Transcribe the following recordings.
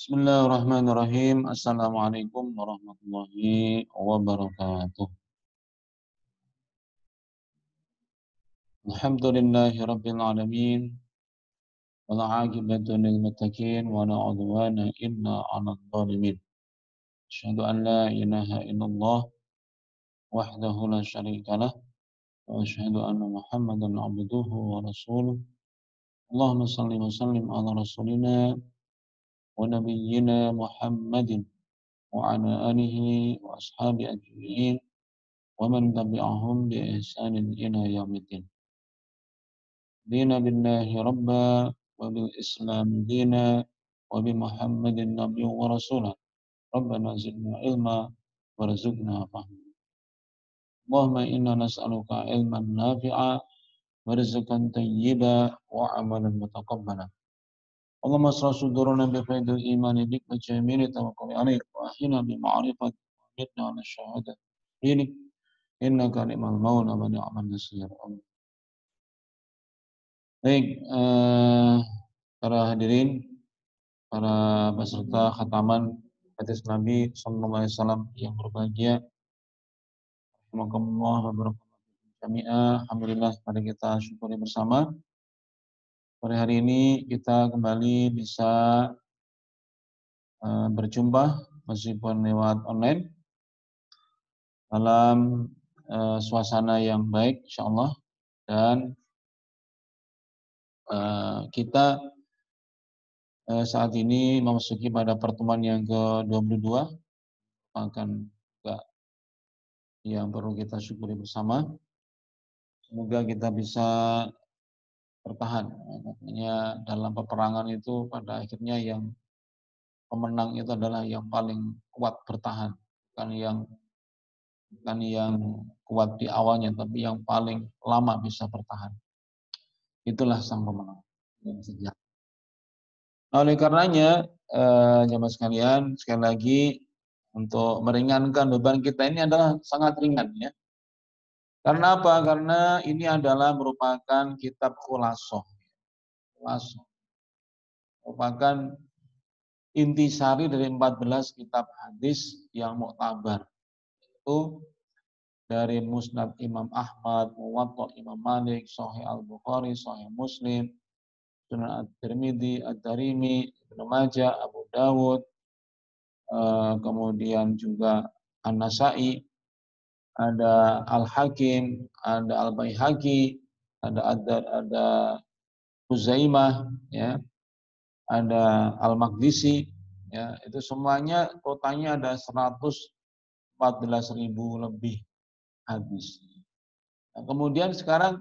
Bismillahirrahmanirrahim. Assalamualaikum warahmatullahi wabarakatuh. Alhamdulillahi rabbil alamin. Wal aqibatu lil muttaqin wa la udwana illa 'alal zalimin. Asyhadu an la ilaha illallah wahdahu la syarika lah wa asyhadu anna Muhammadan 'abduhu wa rasuluh. Allahumma salli wa sallim ala rasulina ونبينا محمد وعلى آله وأصحابه أجمعين ومن تبعهم بإحسان إلى يوم الدين. دين بالله ربا وبالإسلام دينا وبمحمد النبي ورسولا ربنا زدنا علما وارزقنا فهما. اللهم إنا نسألك علما نافعا ورزقا طيبا وعملا متقبلا. اللهم اصرح صدورنا بفيض الإيمان بك وجميل توكل عليك وأحينا بمعرفة وأمتنا على الشهادة دينك إنك نعم المولى ونعم النصير Baik, eh, para hadirin, para peserta khataman hadis Nabi Sallallahu Alaihi Wasallam yang berbahagia. Alhamdulillah, Alhamdulillah, mari kita syukuri bersama Pada hari ini kita kembali bisa uh, berjumpa meskipun lewat online. Dalam uh, suasana yang baik insya Allah dan uh, kita saat ini memasuki pada pertemuan yang ke-22 akan juga yang perlu kita syukuri bersama. Semoga kita bisa bertahan. Artinya dalam peperangan itu pada akhirnya yang pemenang itu adalah yang paling kuat bertahan, bukan yang bukan yang kuat di awalnya, tapi yang paling lama bisa bertahan. Itulah sang pemenang. Nah, oleh karenanya, eh, jamaah sekalian, sekali lagi untuk meringankan beban kita ini adalah sangat ringan ya. Karena apa? Karena ini adalah merupakan kitab khulasoh. Khulasoh. Merupakan intisari dari 14 kitab hadis yang muktabar. Itu dari Musnad Imam Ahmad, Muwatta Imam Malik, Sahih Al-Bukhari, Sahih Muslim, Sunan At-Tirmidzi, At-Tarimi, Ibnu Majah, Abu Dawud, eh, kemudian juga An-Nasai, ada Al-Hakim, ada Al-Baihaqi, ada ada ada Huzaimah, ya, ada Al-Maqdisi, ya, itu semuanya totalnya ada 114 ribu lebih hadis. Nah, kemudian sekarang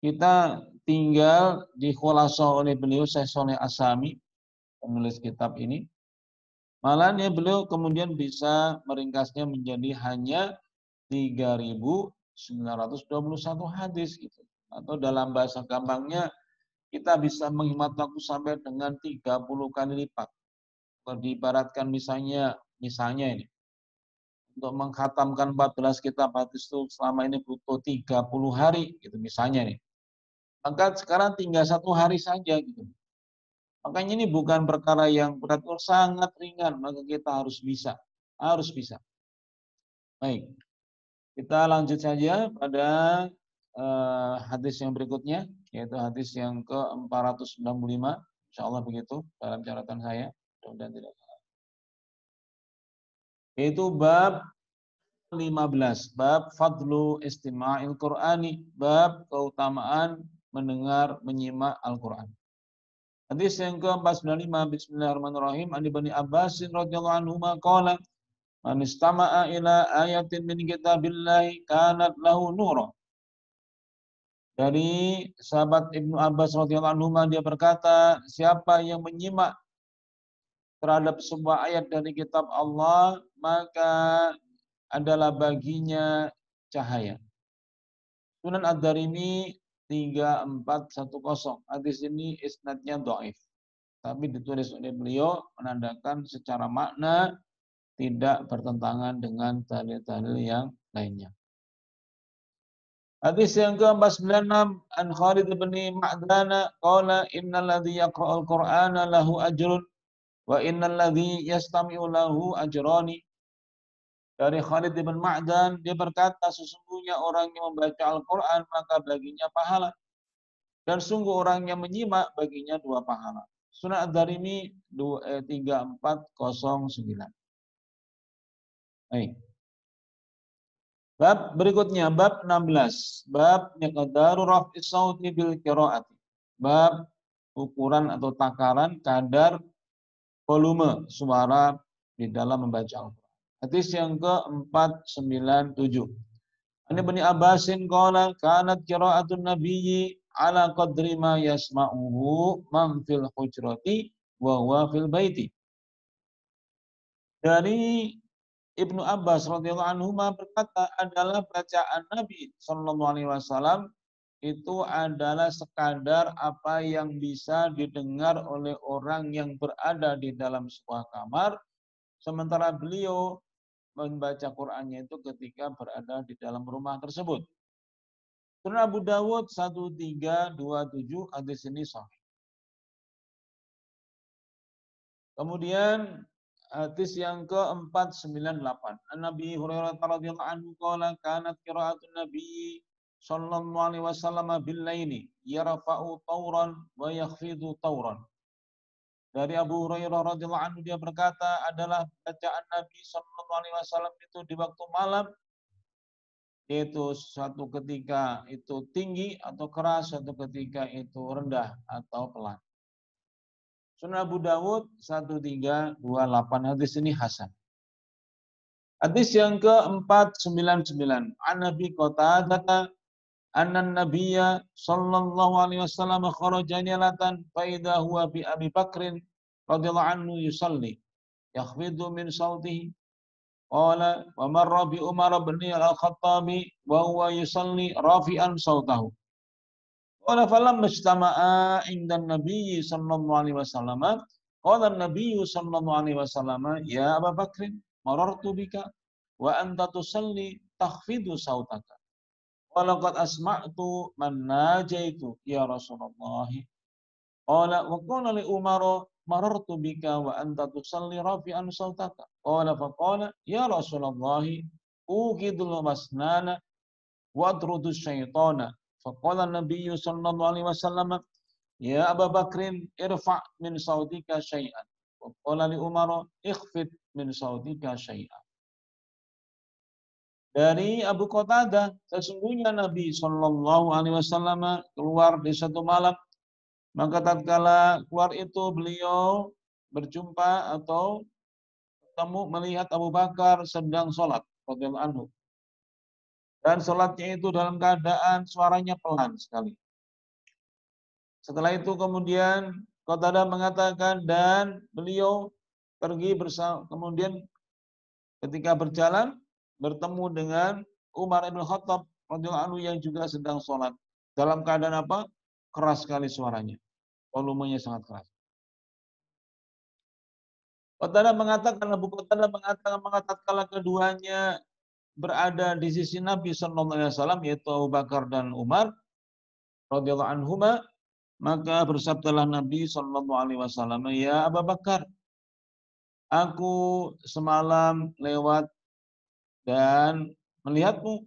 kita tinggal di khulasa oleh beliau Syekh Soleh Asami, penulis kitab ini. Malahnya beliau kemudian bisa meringkasnya menjadi hanya 3.921 hadis gitu. Atau dalam bahasa gampangnya kita bisa menghemat waktu sampai dengan 30 kali lipat. Kalau misalnya misalnya ini untuk menghatamkan 14 kitab hadis itu selama ini butuh 30 hari gitu misalnya nih. Maka sekarang tinggal satu hari saja gitu. Makanya ini bukan perkara yang berat, sangat ringan, maka kita harus bisa, harus bisa. Baik. Kita lanjut saja pada uh, hadis yang berikutnya, yaitu hadis yang ke-495. Insya Allah begitu dalam catatan saya. Dan tidak salah. Yaitu bab 15. Bab fadlu istima'il Qur'ani. Bab keutamaan mendengar, menyimak Al-Quran. Hadis yang ke-495. Bismillahirrahmanirrahim. Ani Bani Abbasin radhiyallahu anhu qala Man istama'a ila ayatin min kitabillahi kanat lahu nura. Dari sahabat Ibnu Abbas radhiyallahu anhu dia berkata, siapa yang menyimak terhadap sebuah ayat dari kitab Allah, maka adalah baginya cahaya. Sunan Ad-Darimi 3410. Hadis ini isnadnya dhaif. Tapi ditulis oleh beliau menandakan secara makna tidak bertentangan dengan dalil-dalil yang lainnya. Hadis yang ke-496 an Khalid bin Ma'dana qala innal ladzi yaqra'ul Qur'ana lahu ajrun Wa innal ladzi yastami'u lahu ajrani. Dari Khalid bin Ma'dan, dia berkata, sesungguhnya orang yang membaca Al-Quran, maka baginya pahala. Dan sungguh orang yang menyimak, baginya dua pahala. Sunnah Ad-Darimi 3409. Baik. Bab berikutnya, bab 16. Bab miqdaru raf'is sauti bil qiraati. Bab ukuran atau takaran kadar volume suara di dalam membaca Al-Quran. Hadis yang ke-497. Ini Bani Abbasin qala kanat qira'atun nabiyyi ala qadri ma yasma'uhu man fil hujrati wa huwa fil baiti. Dari Ibnu Abbas radhiyallahu anhu berkata adalah bacaan Nabi sallallahu alaihi wasallam itu adalah sekadar apa yang bisa didengar oleh orang yang berada di dalam sebuah kamar sementara beliau membaca Qur'annya itu ketika berada di dalam rumah tersebut. Sunan Abu Dawud 1327 hadis ini sahih. Kemudian Hadis yang ke-498. An Nabi Hurairah radhiyallahu anhu qala kanat qira'atun Nabi sallallahu alaihi wasallam bil laili yarfa'u tawran wa yakhfidu tawran. Dari Abu Hurairah radhiyallahu anhu dia berkata adalah bacaan Nabi sallallahu alaihi wasallam itu di waktu malam yaitu suatu ketika itu tinggi atau keras, suatu ketika itu rendah atau pelan. Sunan Abu Dawud 1328 hadis ini hasan. Hadis yang ke-499 An Nabi Qatadah anna nabiyya sallallahu alaihi wasallam kharaja nilatan fa idza huwa bi Abi Bakrin radhiyallahu anhu yusalli yakhfidu min sautihi qala wa marra bi Umar bin al-Khattabi wa huwa yusalli rafi'an sautahu Qala falam mujtama'a inda Nabi sallallahu alaihi wasallam. Qala Nabi sallallahu alaihi wasallam, "Ya Abu Bakr, marartu bika wa anta tusalli takhfidu sautaka." Qala qad asma'tu man najaitu ya Rasulullah. Qala wa qala li Umar marartu bika wa anta tusalli rafi'an sautaka. Qala fa qala ya Rasulullah, uqidul masnana wa adrudu syaitana Faqala Nabi sallallahu alaihi wasallam, "Ya Abu Bakrin, irfa' min sautika syai'an." Qala li Umar, "Ikhfid min sautika syai'an." Dari Abu Qatadah, sesungguhnya Nabi Shallallahu Alaihi Wasallam keluar di satu malam, maka tatkala keluar itu beliau berjumpa atau ketemu melihat Abu Bakar sedang sholat, anhu. Dan sholatnya itu dalam keadaan suaranya pelan sekali. Setelah itu kemudian Qatada mengatakan dan beliau pergi bersama kemudian ketika berjalan bertemu dengan Umar bin Khattab radhiyallahu yang juga sedang sholat. Dalam keadaan apa? Keras sekali suaranya. Volumenya sangat keras. Qatada mengatakan Abu Qatada mengatakan mengatakan keduanya berada di sisi Nabi Shallallahu Alaihi Wasallam yaitu Abu Bakar dan Umar radhiyallahu anhuma maka bersabdalah Nabi Shallallahu Alaihi Wasallam ya Abu Bakar aku semalam lewat dan melihatmu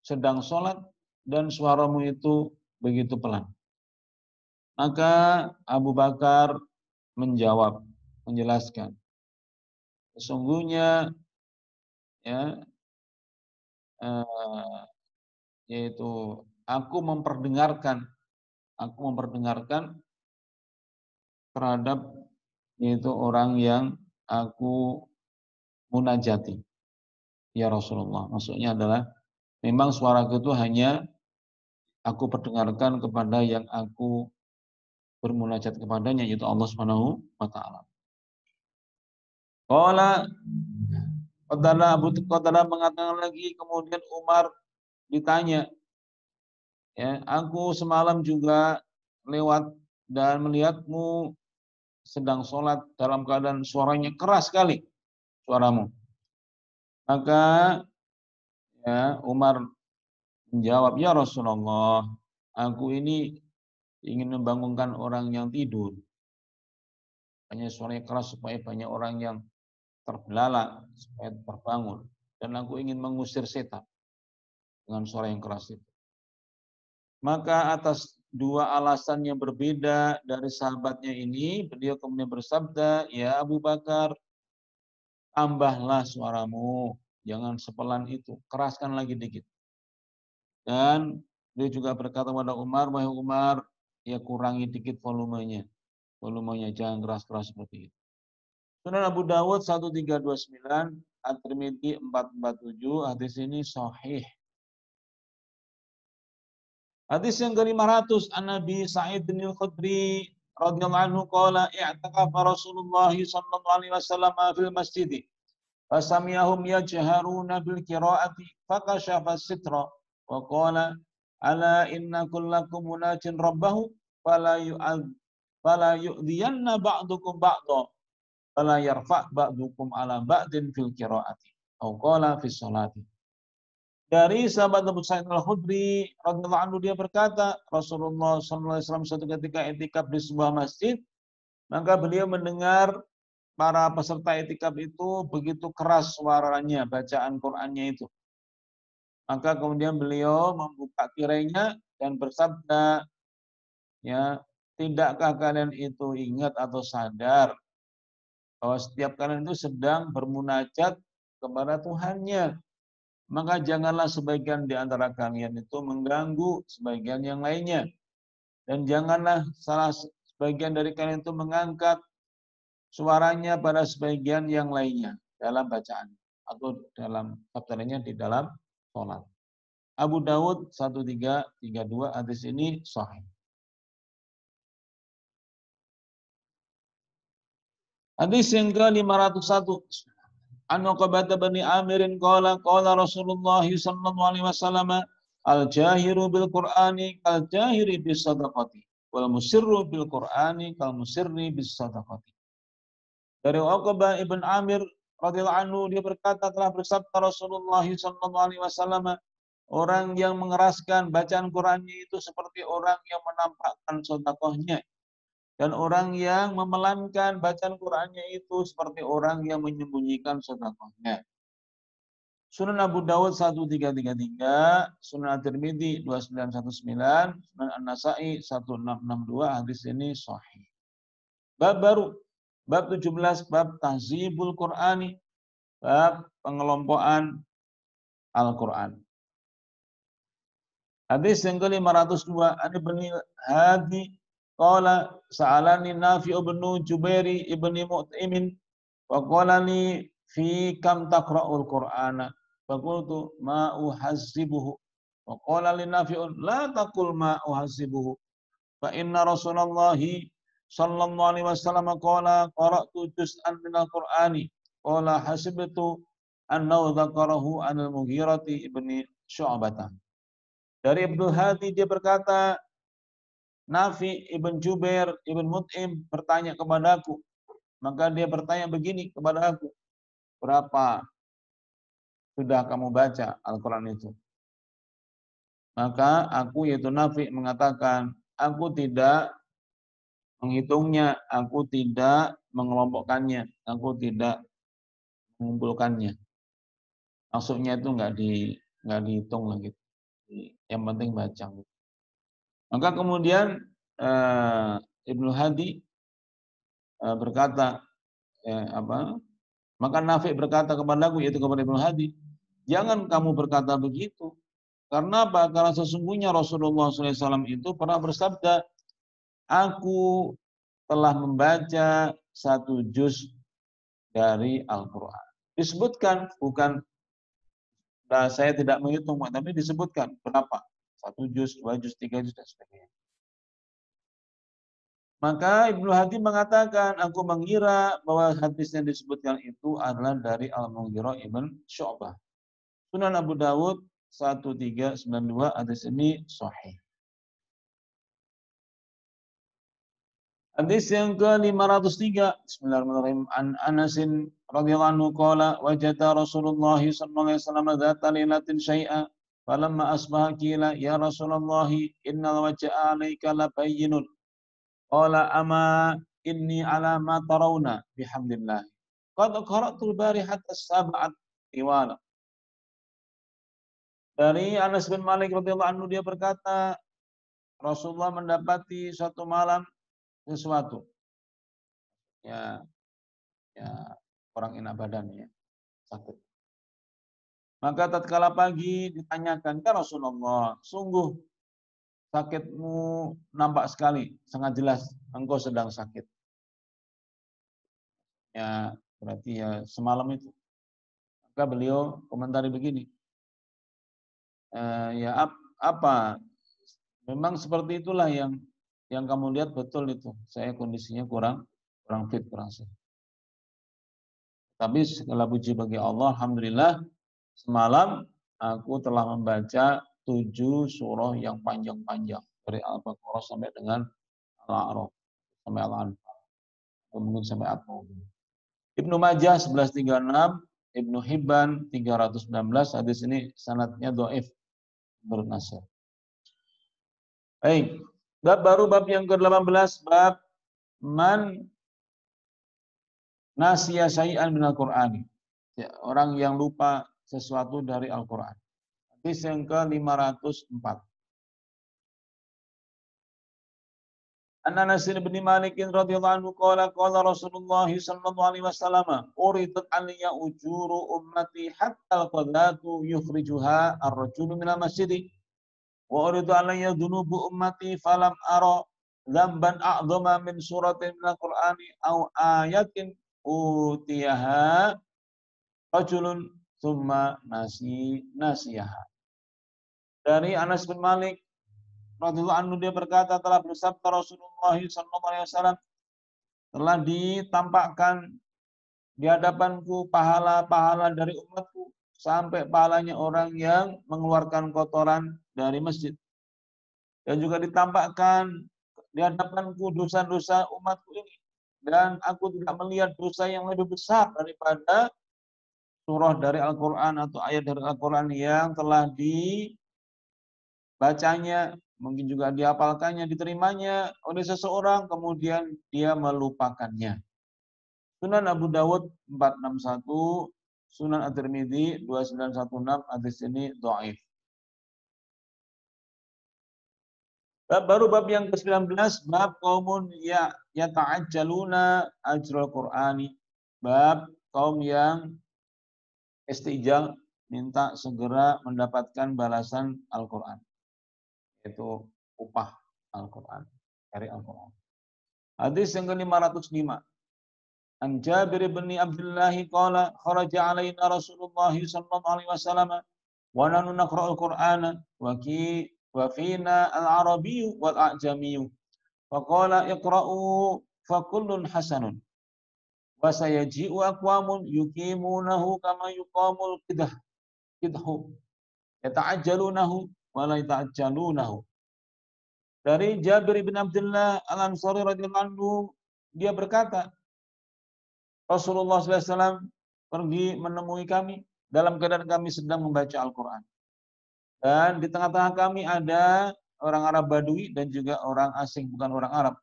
sedang sholat dan suaramu itu begitu pelan. Maka Abu Bakar menjawab, menjelaskan. Sesungguhnya ya uh, yaitu aku memperdengarkan aku memperdengarkan terhadap yaitu orang yang aku munajati ya Rasulullah maksudnya adalah memang suaraku itu hanya aku perdengarkan kepada yang aku bermunajat kepadanya yaitu Allah Subhanahu wa taala. Qala Qadara Abu Qadara mengatakan lagi, kemudian Umar ditanya, ya, aku semalam juga lewat dan melihatmu sedang sholat dalam keadaan suaranya keras sekali suaramu. Maka ya Umar menjawab, ya Rasulullah, aku ini ingin membangunkan orang yang tidur. Hanya suara yang keras supaya banyak orang yang terbelalak, supaya terbangun. Dan aku ingin mengusir setan dengan suara yang keras itu. Maka atas dua alasan yang berbeda dari sahabatnya ini, beliau kemudian bersabda, Ya Abu Bakar, tambahlah suaramu, jangan sepelan itu, keraskan lagi dikit. Dan dia juga berkata kepada Umar, wahai Umar, ya kurangi dikit volumenya. Volumenya jangan keras-keras seperti itu. Sunan Abu Dawud 1329, At-Tirmidzi 447, hadis ini sahih. Hadis yang ke-500 an Nabi Sa'id bin Al-Khudri radhiyallahu anhu qala i'taqafa Rasulullah sallallahu alaihi wasallam fil masjid. Fasamiyahum yajharuna bil qira'ati fakashafa sitra wa qala ala inna kullakum munajin rabbahu fala yu'ad fala yu'dhiyanna ba'dukum ba'dha fala yarfa' ba'dukum ala ba'din fil qira'ati. Au qala fi sholati. Dari sahabat Abu Sa'id Al-Khudri radhiyallahu anhu dia berkata, Rasulullah SAW suatu ketika etikaf di sebuah masjid, maka beliau mendengar para peserta etikaf itu begitu keras suaranya, bacaan Qur'annya itu. Maka kemudian beliau membuka kirainya dan bersabda, ya, tidakkah kalian itu ingat atau sadar bahwa setiap kalian itu sedang bermunajat kepada Tuhannya maka janganlah sebagian di antara kalian itu mengganggu sebagian yang lainnya. Dan janganlah salah sebagian dari kalian itu mengangkat suaranya pada sebagian yang lainnya dalam bacaan atau dalam sabdanya di dalam sholat. Abu Dawud 1332 hadis ini sahih. Hadis yang ke-501 An Uqbah bin Amirin qala qala Rasulullah sallallahu alaihi wasallam al jahiru bil Qur'ani kal jahiri bis sadaqati wal musirru bil Qur'ani kal musirri bis sadaqati. Dari Uqbah ibn Amir radhiyallahu anhu dia berkata telah bersabda Rasulullah sallallahu alaihi wasallam orang yang mengeraskan bacaan Qur'annya itu seperti orang yang menampakkan sedekahnya dan orang yang memelankan bacaan Qur'annya itu seperti orang yang menyembunyikan sedekahnya. Sunan Abu Dawud 1333, Sunan At-Tirmidzi 2919, Sunan An-Nasa'i 1662, hadis ini sahih. Bab baru, bab 17, bab tahzibul Qur'ani, bab pengelompokan Al-Qur'an. Hadis yang ke-502, Ani bin Hadi Qala sa'alani Nafi' ibn Jubairi ibn Mu'timin wa qala li fi kam taqra'ul Qur'ana? Fa qultu ma uhasibuhu wa qala li Nafi'un la taqul ma uhasibuhu fa inna Rasulullah sallallahu alaihi wasallam qala qara'tu juz'an minal Qur'ani qala hasibtu annahu dzakarahu anil Mughirati ibni Syu'bah dari Ibnu Hadi dia berkata Nafi ibn Jubair ibn Mut'im bertanya kepadaku. Maka dia bertanya begini kepada aku. Berapa sudah kamu baca Al-Quran itu? Maka aku yaitu Nafi mengatakan, aku tidak menghitungnya, aku tidak mengelompokkannya, aku tidak mengumpulkannya. Maksudnya itu nggak di nggak dihitung lagi. Yang penting baca. Maka kemudian uh, Ibnu Hadi uh, berkata eh, apa? Maka Nafi berkata kepada aku yaitu kepada Ibnu Hadi, jangan kamu berkata begitu. Karena apa? Karena sesungguhnya Rasulullah SAW itu pernah bersabda, aku telah membaca satu juz dari Al-Quran. Disebutkan, bukan, saya tidak menghitung, tapi disebutkan berapa satu juz, dua juz, tiga juz, dan sebagainya. Maka Ibnu Hatim mengatakan, aku mengira bahwa hadis yang disebutkan itu adalah dari Al-Mughirah Ibn Syu'bah. Sunan Abu Dawud 1392 hadis ini sahih. Hadis yang ke-503 Bismillahirrahmanirrahim An Anasin radhiyallahu anhu qala wajada Rasulullah sallallahu alaihi wasallam dzata lailatin syai'a Falamma asbaha kila ya Rasulullah innal wajha alayka labayyinun. Qala ama inni ala ma tarawna bihamdillah. Qad qara'tul barihat as-sab'at tiwala. Dari Anas bin Malik radhiyallahu anhu dia berkata, Rasulullah mendapati suatu malam sesuatu. Ya, ya orang enak badan ya, sakit. Maka tatkala pagi ditanyakan ke Rasulullah, sungguh sakitmu nampak sekali, sangat jelas engkau sedang sakit. Ya, berarti ya semalam itu. Maka beliau komentari begini, e, ya ap, apa? Memang seperti itulah yang yang kamu lihat betul itu. Saya kondisinya kurang kurang fit, kurang sehat. Tapi segala puji bagi Allah, Alhamdulillah, semalam aku telah membaca tujuh surah yang panjang-panjang dari Al-Baqarah sampai dengan Al-A'raf sampai Al-Anfal kemudian sampai At-Taubah. Ibnu Majah 1136, Ibnu Hibban 319 hadis ini sanatnya doif menurut Nasir. Baik, bab baru bab yang ke-18 bab man nasiya syai'an minal Qur'ani. Ya, orang yang lupa sesuatu dari Al-Qur'an. Hadis yang ke-504. An Anas bin Malik radhiyallahu anhu qala qala Rasulullah sallallahu alaihi wasallam uridat alayya ujuru ummati hatta al-qadatu yukhrijuha ar-rajulu min al-masjid wa uridu alayya dhunubu ummati falam ara dzamban a'dhama min suratin min al-Qur'ani aw ayatin utiyaha rajulun thumma nasi nasiyaha dari Anas bin Malik radhiyallahu anhu dia berkata telah bersabda Rasulullah sallallahu alaihi wasallam telah ditampakkan di hadapanku pahala-pahala dari umatku sampai pahalanya orang yang mengeluarkan kotoran dari masjid. Dan juga ditampakkan di hadapanku dosa-dosa umatku ini. Dan aku tidak melihat dosa yang lebih besar daripada surah dari Al-Quran atau ayat dari Al-Quran yang telah di bacanya, mungkin juga dihafalkannya, diterimanya oleh seseorang, kemudian dia melupakannya. Sunan Abu Dawud 461, Sunan At-Tirmidzi 2916, hadis ini dhaif. Bab baru bab yang ke-19 bab kaumun ya yata'ajjaluna ajrul Qur'ani. Bab kaum yang istijal minta segera mendapatkan balasan Al-Qur'an yaitu upah Al-Quran, dari Al-Quran. Hadis yang ke-505. An Jabir bin Abdullah qala kharaja alaina Rasulullah sallallahu alaihi wasallam wa nahnu naqra'ul Qur'ana wa ki wa fina al-arabiyyu wal a'jamiyyu. Faqala iqra'u fa kullun hasanun. Wa sayaji'u aqwamun yuqimunahu kama yuqamul qidah. Qidhu. Yata'ajjalunahu wala ta'jalunahu. Dari Jabir bin Abdullah Al-Ansari radhiyallahu anhu dia berkata Rasulullah SAW pergi menemui kami dalam keadaan kami sedang membaca Al-Quran. Dan di tengah-tengah kami ada orang Arab Badui dan juga orang asing, bukan orang Arab.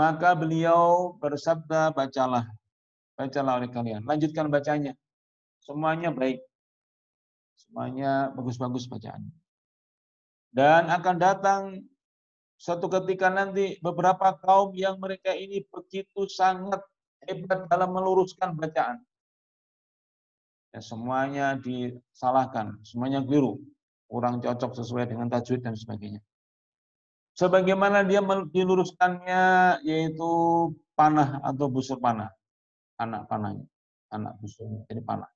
Maka beliau bersabda, bacalah. Bacalah oleh kalian. Lanjutkan bacanya. Semuanya baik. Semuanya bagus-bagus bacaannya. Dan akan datang suatu ketika nanti beberapa kaum yang mereka ini begitu sangat hebat dalam meluruskan bacaan. Ya, semuanya disalahkan, semuanya keliru, kurang cocok sesuai dengan tajwid dan sebagainya. Sebagaimana dia diluruskannya yaitu panah atau busur panah, anak panahnya, anak busurnya, jadi panah.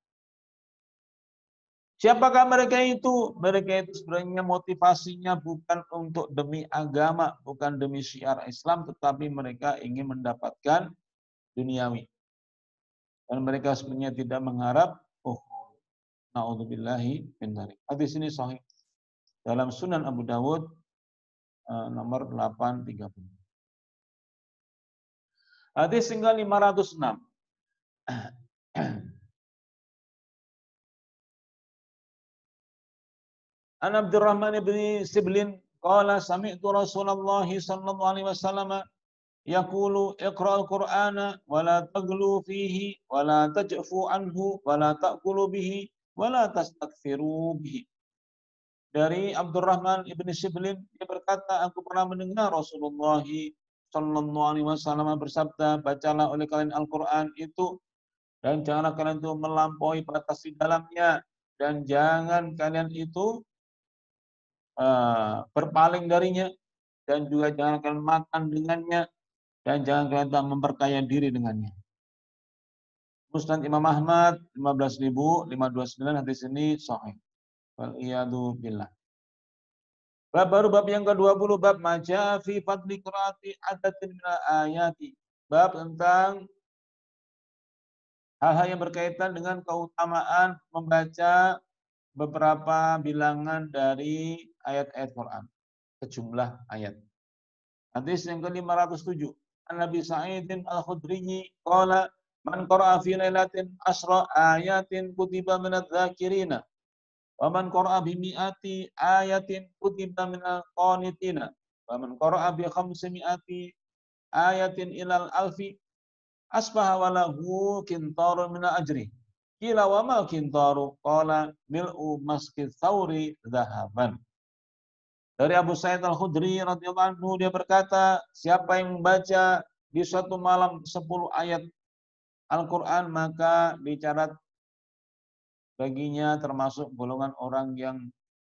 Siapakah mereka itu? Mereka itu sebenarnya motivasinya bukan untuk demi agama, bukan demi syiar Islam, tetapi mereka ingin mendapatkan duniawi. Dan mereka sebenarnya tidak mengharap, oh, na'udzubillahi min dari. Hadis ini sahih. Dalam Sunan Abu Dawud nomor 830. Hadis tinggal 506. An Abdurrahman bin Siblin qala sami'tu Rasulullah sallallahu alaihi wasallam yaqulu iqra'al qur'ana wa la taghlu fihi wa la tajfu anhu wa la ta'kulu bihi wa la tastakfiru bihi. Dari Abdurrahman ibn Shiblin dia berkata, aku pernah mendengar Rasulullah Sallallahu Alaihi Wasallam bersabda, bacalah oleh kalian Al-Quran itu dan janganlah kalian itu melampaui batas di dalamnya dan jangan kalian itu uh, berpaling darinya dan juga jangan kalian makan dengannya dan jangan kalian memperkaya diri dengannya. Musnad Imam Ahmad 15.529 hadis ini sahih. Wal iyadu billah. Bab baru bab yang ke-20 bab maja fi fadli qiraati adatin min ayati. Bab tentang hal-hal yang berkaitan dengan keutamaan membaca beberapa bilangan dari ayat-ayat Quran. Sejumlah ayat. Hadis yang ke-507. An Nabi Sa'idin Al-Khudri qala man qara'a fi lailatin asra ayatin kutiba min adh-dhakirina wa man qara'a bi mi'ati ayatin kutiba min al-qanitina wa man qara'a bi khamsimi'ati ayatin ilal alfi asbaha walahu kintarun min ajri. Kila wa mal kintaru? Qala mil'u masjid thawri dhahaban. Dari Abu Sa'id Al-Khudri radhiyallahu anhu dia berkata, siapa yang membaca di suatu malam 10 ayat Al-Qur'an maka dicatat baginya termasuk golongan orang yang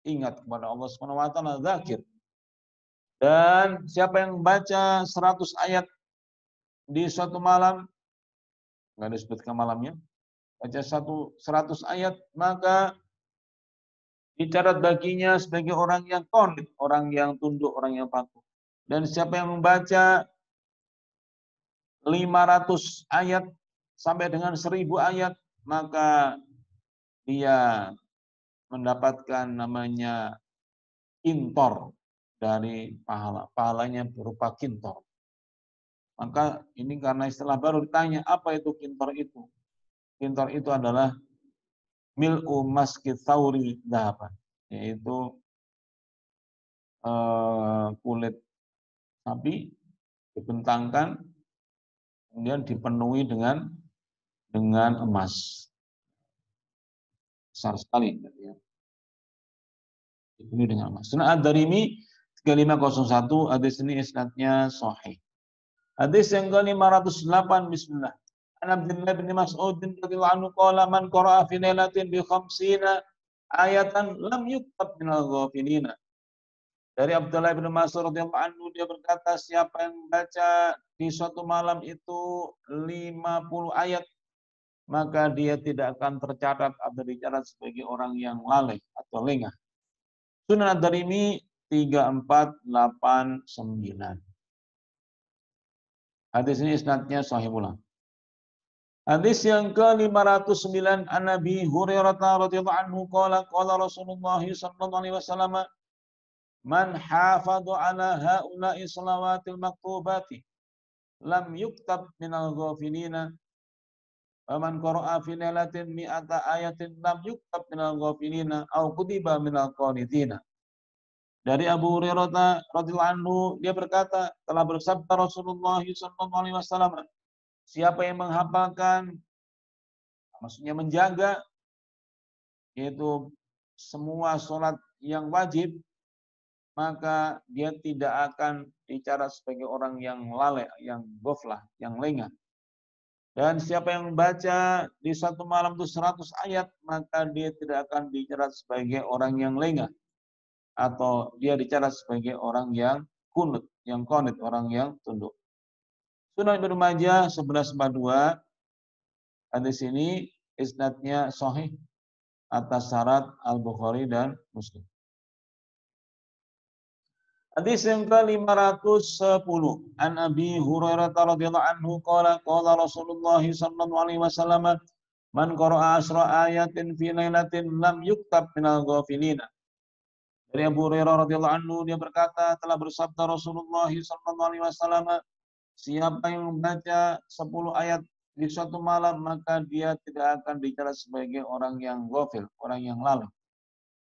ingat kepada Allah Subhanahu wa taala zakir. Dan siapa yang membaca 100 ayat di suatu malam enggak disebutkan malamnya, baca satu 100 ayat maka dicatat baginya sebagai orang yang konit, orang yang tunduk, orang yang patuh. Dan siapa yang membaca 500 ayat sampai dengan 1000 ayat, maka dia mendapatkan namanya kintor dari pahala. Pahalanya berupa kintor. Maka ini karena istilah baru ditanya, apa itu kintor itu? Kintor itu adalah mil'u maskit sauri dahaban yaitu uh, kulit sapi dibentangkan kemudian dipenuhi dengan dengan emas besar sekali ya. dipenuhi dengan emas. Sunnah ad-Darimi 3501 hadis ini isnadnya sahih. Hadis yang ke-508 bismillah. An Abdullah bin Mas'ud radhiyallahu anhu qala man qara'a fi lailatin bi khamsina ayatan lam yuktab minal ghafilina. Dari Abdullah bin Mas'ud radhiyallahu anhu dia berkata siapa yang membaca di suatu malam itu 50 ayat maka dia tidak akan tercatat atau dicatat sebagai orang yang lalai atau lengah. Sunan Ad-Darimi 3489. Hadis ini isnadnya sahih ulang. Hadis yang ke-509 an Nabi Hurairah radhiyallahu anhu qala qala Rasulullah sallallahu alaihi wasallam Man hafadhu ala haula'i salawatil maktubati lam yuktab minal ghafilina wa man qara'a fi lailatin mi'ata ayatin lam yuktab minal ghafilina au kutiba minal qanitina dari Abu Hurairah radhiyallahu anhu dia berkata telah bersabda Rasulullah sallallahu alaihi wasallam Siapa yang menghafalkan, maksudnya menjaga, yaitu semua sholat yang wajib, maka dia tidak akan dicara sebagai orang yang lalai, yang goflah, yang lengah. Dan siapa yang membaca di satu malam itu 100 ayat, maka dia tidak akan dicara sebagai orang yang lengah. Atau dia dicara sebagai orang yang kunut, yang konit, orang yang tunduk. Sunan Ibnu Majah 1142 hadis ini isnadnya sahih atas syarat Al-Bukhari dan Muslim. Hadis yang ke-510 An Abi Hurairah radhiyallahu anhu qala qala Rasulullah sallallahu alaihi wasallam man qara'a asra ayatin fi lailatin lam yuktab minal ghafilina. Dari Abu Hurairah radhiyallahu anhu dia berkata telah bersabda Rasulullah sallallahu alaihi wasallam Siapa yang membaca 10 ayat di suatu malam, maka dia tidak akan dicatat sebagai orang yang gofil, orang yang lalai.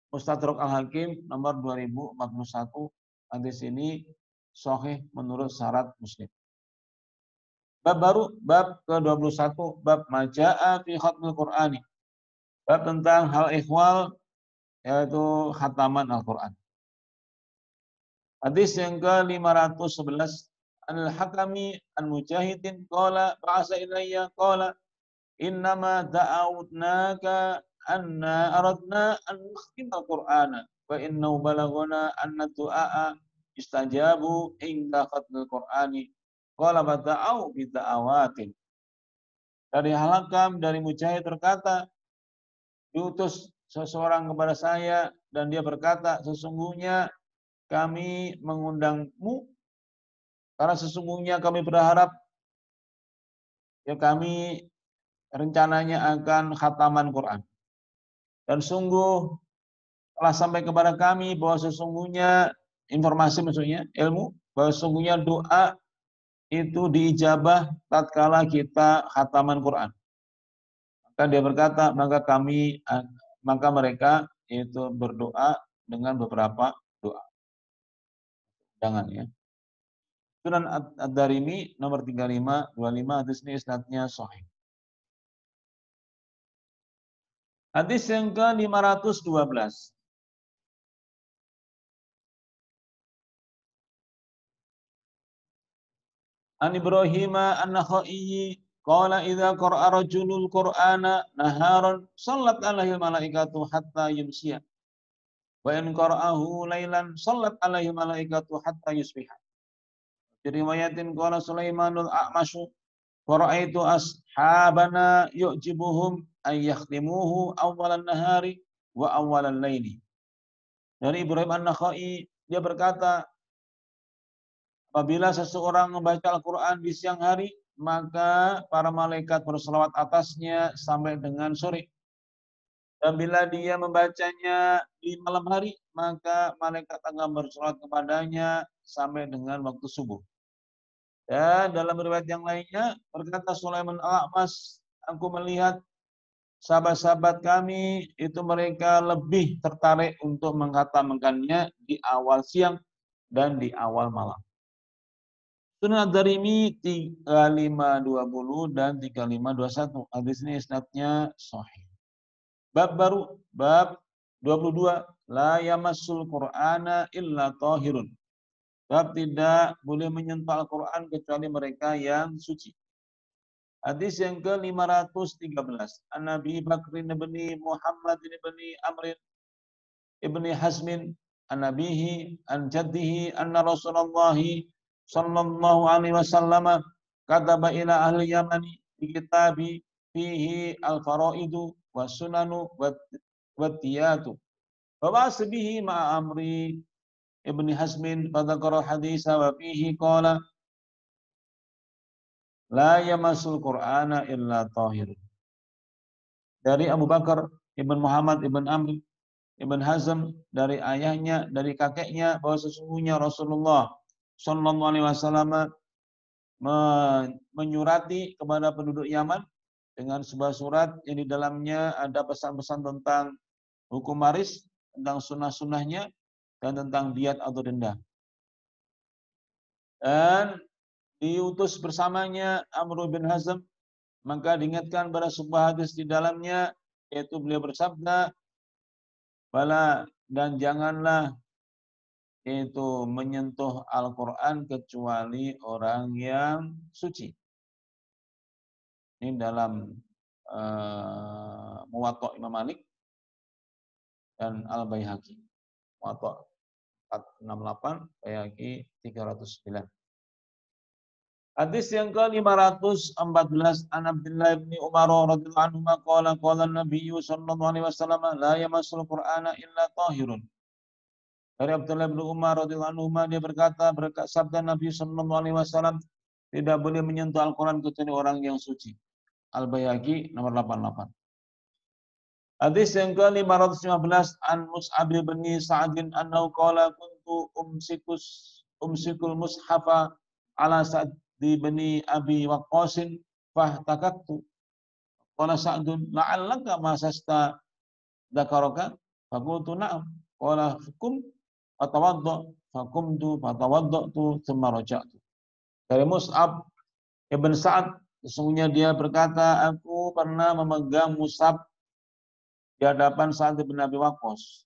Mustadrak Al-Hakim nomor 2041, hadis ini sahih menurut syarat muslim. Bab baru, bab ke-21, bab maja'a fi khatmil Qur'ani. Bab tentang hal ikhwal, yaitu khataman Al-Quran. Hadis yang ke-511, Al-Hakami Al-Mujahidin qala ba'asa ilayya qala innama da'awtnaka anna aradna an nukhtim al-Qur'ana wa innahu balaguna anna du'a istajabu hingga khatmil Qur'ani Qala bata'au bida'awatin. Dari halakam, dari Mujahid berkata, diutus seseorang kepada saya dan dia berkata, sesungguhnya kami mengundangmu karena sesungguhnya kami berharap ya kami rencananya akan khataman Quran. Dan sungguh telah sampai kepada kami bahwa sesungguhnya informasi maksudnya ilmu bahwa sesungguhnya doa itu diijabah tatkala kita khataman Quran. Maka dia berkata, maka kami maka mereka itu berdoa dengan beberapa doa. Jangan ya. Sunan Ad-Darimi nomor 35 25 hadis ini isnadnya sahih. Hadis yang ke-512. An Ibrahim an-Nakhai qala idza qara'a rajulul Qur'ana naharan sallat alaihi malaikatu hatta yumsiya. Wa in qara'ahu lailan sallat alaihi malaikatu hatta yusbiha. Di riwayatin qala Sulaimanul A'masyu Qara'aitu ashabana yu'jibuhum ay yakhtimuhu awalan nahari wa awalan laili. Dari Ibrahim An-Nakhai dia berkata, Apabila seseorang membaca Al-Quran di siang hari, maka para malaikat berselawat atasnya sampai dengan sore. Dan bila dia membacanya di malam hari, maka malaikat akan berselawat kepadanya sampai dengan waktu subuh. Dan dalam riwayat yang lainnya, berkata Sulaiman al-A'mas, aku melihat sahabat-sahabat kami itu mereka lebih tertarik untuk mengatakannya di awal siang dan di awal malam. Sunan Ad-Darimi 3520 dan 3521. Hadis ini isnadnya sahih. Bab baru, bab 22. La yamassul Qur'ana illa tahirun. Bab tidak boleh menyentuh Al-Quran kecuali mereka yang suci. Hadis yang ke-513. An Nabi Bakr bin Muhammad bin ibni Hazmin an Nabihi an jaddihi anna Rasulullah sallallahu alaihi wasallam kataba ila ahli yamani di kitabi fihi al-faraidu wa sunanu wa tiyatu. Wa bihi ma amri Ibni Hazmin fadzakara hadisa wa fihi qala la yamasul Qur'ana illa tahir. Dari Abu Bakar Ibn Muhammad Ibn Amr Ibn Hazm dari ayahnya, dari kakeknya bahwa sesungguhnya Rasulullah Sallallahu Alaihi Wasallam menyurati kepada penduduk Yaman dengan sebuah surat yang di dalamnya ada pesan-pesan tentang hukum waris, tentang sunnah-sunnahnya, dan tentang diat atau denda. Dan diutus bersamanya Amr bin Hazm, maka diingatkan pada sebuah hadis di dalamnya, yaitu beliau bersabda, Bala dan janganlah itu menyentuh Al-Quran kecuali orang yang suci. Ini dalam uh, Muwatta Imam Malik dan Al-Baihaqi. Muwatta 468, Baihaqi 309. Hadis yang ke-514 an Abdullah bin Umar radhiyallahu anhu qala qala Nabi sallallahu alaihi wasallam la yamassul Qur'ana illa tahirun dari Abdullah bin Umar radhiyallahu anhu dia berkata berkat sabda Nabi sallallahu alaihi wasallam tidak boleh menyentuh Al-Qur'an kecuali orang yang suci. Al-Baihaqi nomor 88. Hadis yang ke-515 an Mus'ab bin Sa'din annahu qala kuntu umsikus umsikul mushafa ala Sa'd bin Abi Waqqas fahtakattu. Qala Sa'dun la'allaka masasta dakaraka faqultu na'am. Qala hukum fatawadda fakumtu fatawaddatu thumma raja'tu. Dari Mus'ab Ibn Sa'ad sesungguhnya dia berkata, aku pernah memegang musab di hadapan saat Ibn Abi Waqqas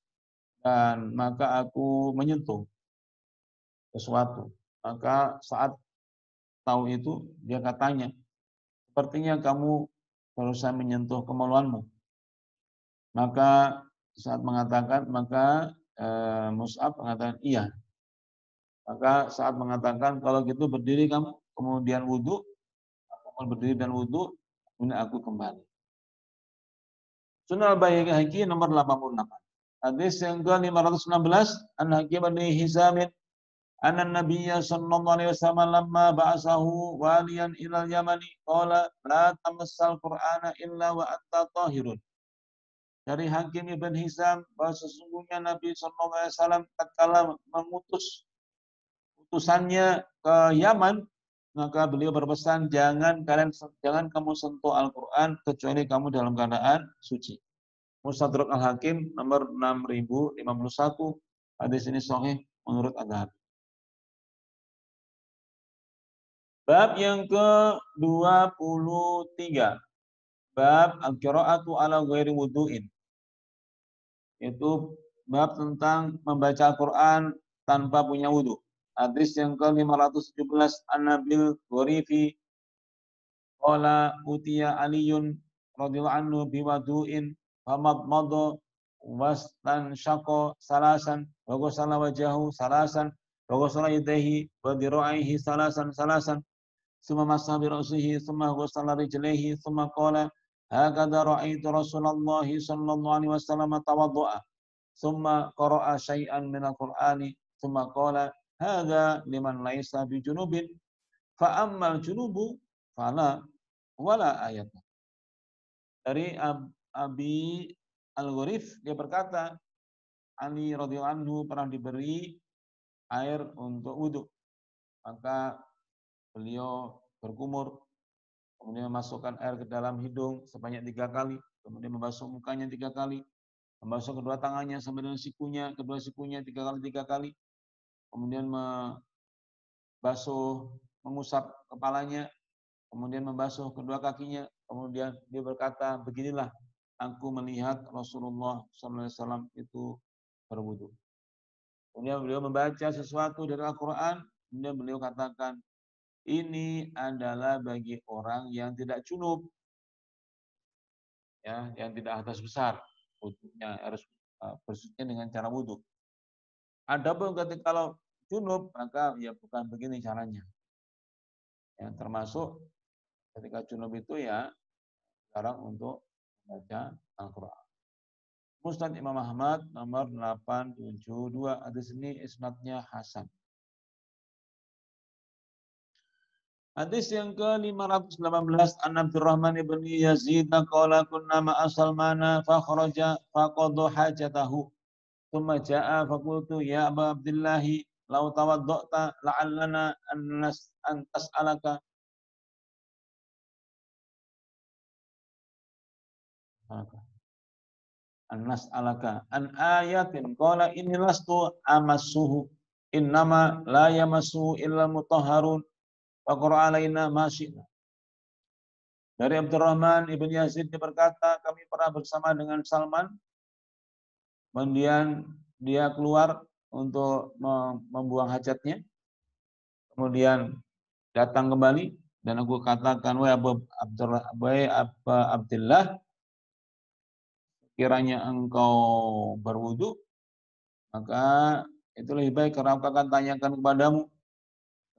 dan maka aku menyentuh sesuatu. Maka saat tahu itu dia katanya, sepertinya kamu berusaha menyentuh kemaluanmu. Maka saat mengatakan, maka e, Mus'ab mengatakan iya. Maka saat mengatakan kalau gitu berdiri kamu, kemudian wudhu, aku berdiri dan wudhu, kemudian aku kembali. Sunnah Bayhaqi nomor 88. Hadis yang ke-516 An Hakim bin Hizam anna Nabiyya sallallahu alaihi wasallam lamma ba'asahu waliyan ila al-Yamani qala la tamassal Qur'ana illa wa anta tahirun. Dari Hakim ibn Hizam bahwa sesungguhnya Nabi wasallam tatkala mengutus utusannya ke Yaman maka beliau berpesan jangan kalian jangan kamu sentuh Al-Qur'an kecuali kamu dalam keadaan suci. Mustadrak Al-Hakim nomor 6051. Hadis ini sahih menurut Adhar. Bab yang ke-23. Bab al-qira'atu ala ghairi wudu'in. Itu bab tentang membaca Al-Qur'an tanpa punya wudhu. Hadis yang ke-517 An-Nabil Ghorifi Qala utiya Aliyun radhiyallahu anhu biwadu'in famadmadu wastan syaqo salasan wa ghusala wajahu salasan wa ghusala yadayhi wa diraihi salasan salasan summa masa bi ra'sihi summa ghusala rijlaihi summa qala hakadha ra'aitu Rasulullah sallallahu alaihi wasallam tawaddu'a summa qara'a syai'an min al-Qur'ani summa qala Hada liman laisa bi junubin fa ammal junubu fala wala ayat. Dari Ab, Abi Al-Ghurif dia berkata Ali radhiyallahu anhu pernah diberi air untuk wudhu. Maka beliau berkumur, kemudian memasukkan air ke dalam hidung sebanyak tiga kali, kemudian membasuh mukanya tiga kali, membasuh kedua tangannya sampai dengan sikunya, kedua sikunya tiga kali tiga kali, kemudian membasuh, mengusap kepalanya, kemudian membasuh kedua kakinya, kemudian dia berkata, beginilah aku melihat Rasulullah SAW itu berwudu. Kemudian beliau membaca sesuatu dari Al-Quran, kemudian beliau katakan, ini adalah bagi orang yang tidak junub, ya, yang tidak atas besar, wudhunya harus uh, bersucinya dengan cara wudhu. Adapun ketika kalau junub maka ya bukan begini caranya. Ya, termasuk ketika junub itu ya sekarang untuk membaca Al-Qur'an. Mustad Imam Ahmad nomor 872 ada sini isnadnya Hasan. Hadis yang ke-518 An Abdurrahman ibn Yazid qala kunna ma asalmana fa kharaja fa qadha hajatahu. Thumma jaa fa qultu ya Aba Abdullah law tawadda'ta la'allana an nas an tas'alaka. An nas'alaka an ayatin qala inni lastu amassuhu innama la layamasu illa mutahharun. Dari Abdurrahman ibn Yazid dia berkata, kami pernah bersama dengan Salman. Kemudian dia keluar untuk membuang hajatnya. Kemudian datang kembali dan aku katakan, Wai Abu Abdullah, Abdullah, kiranya engkau berwudhu maka itu lebih baik karena aku akan tanyakan kepadamu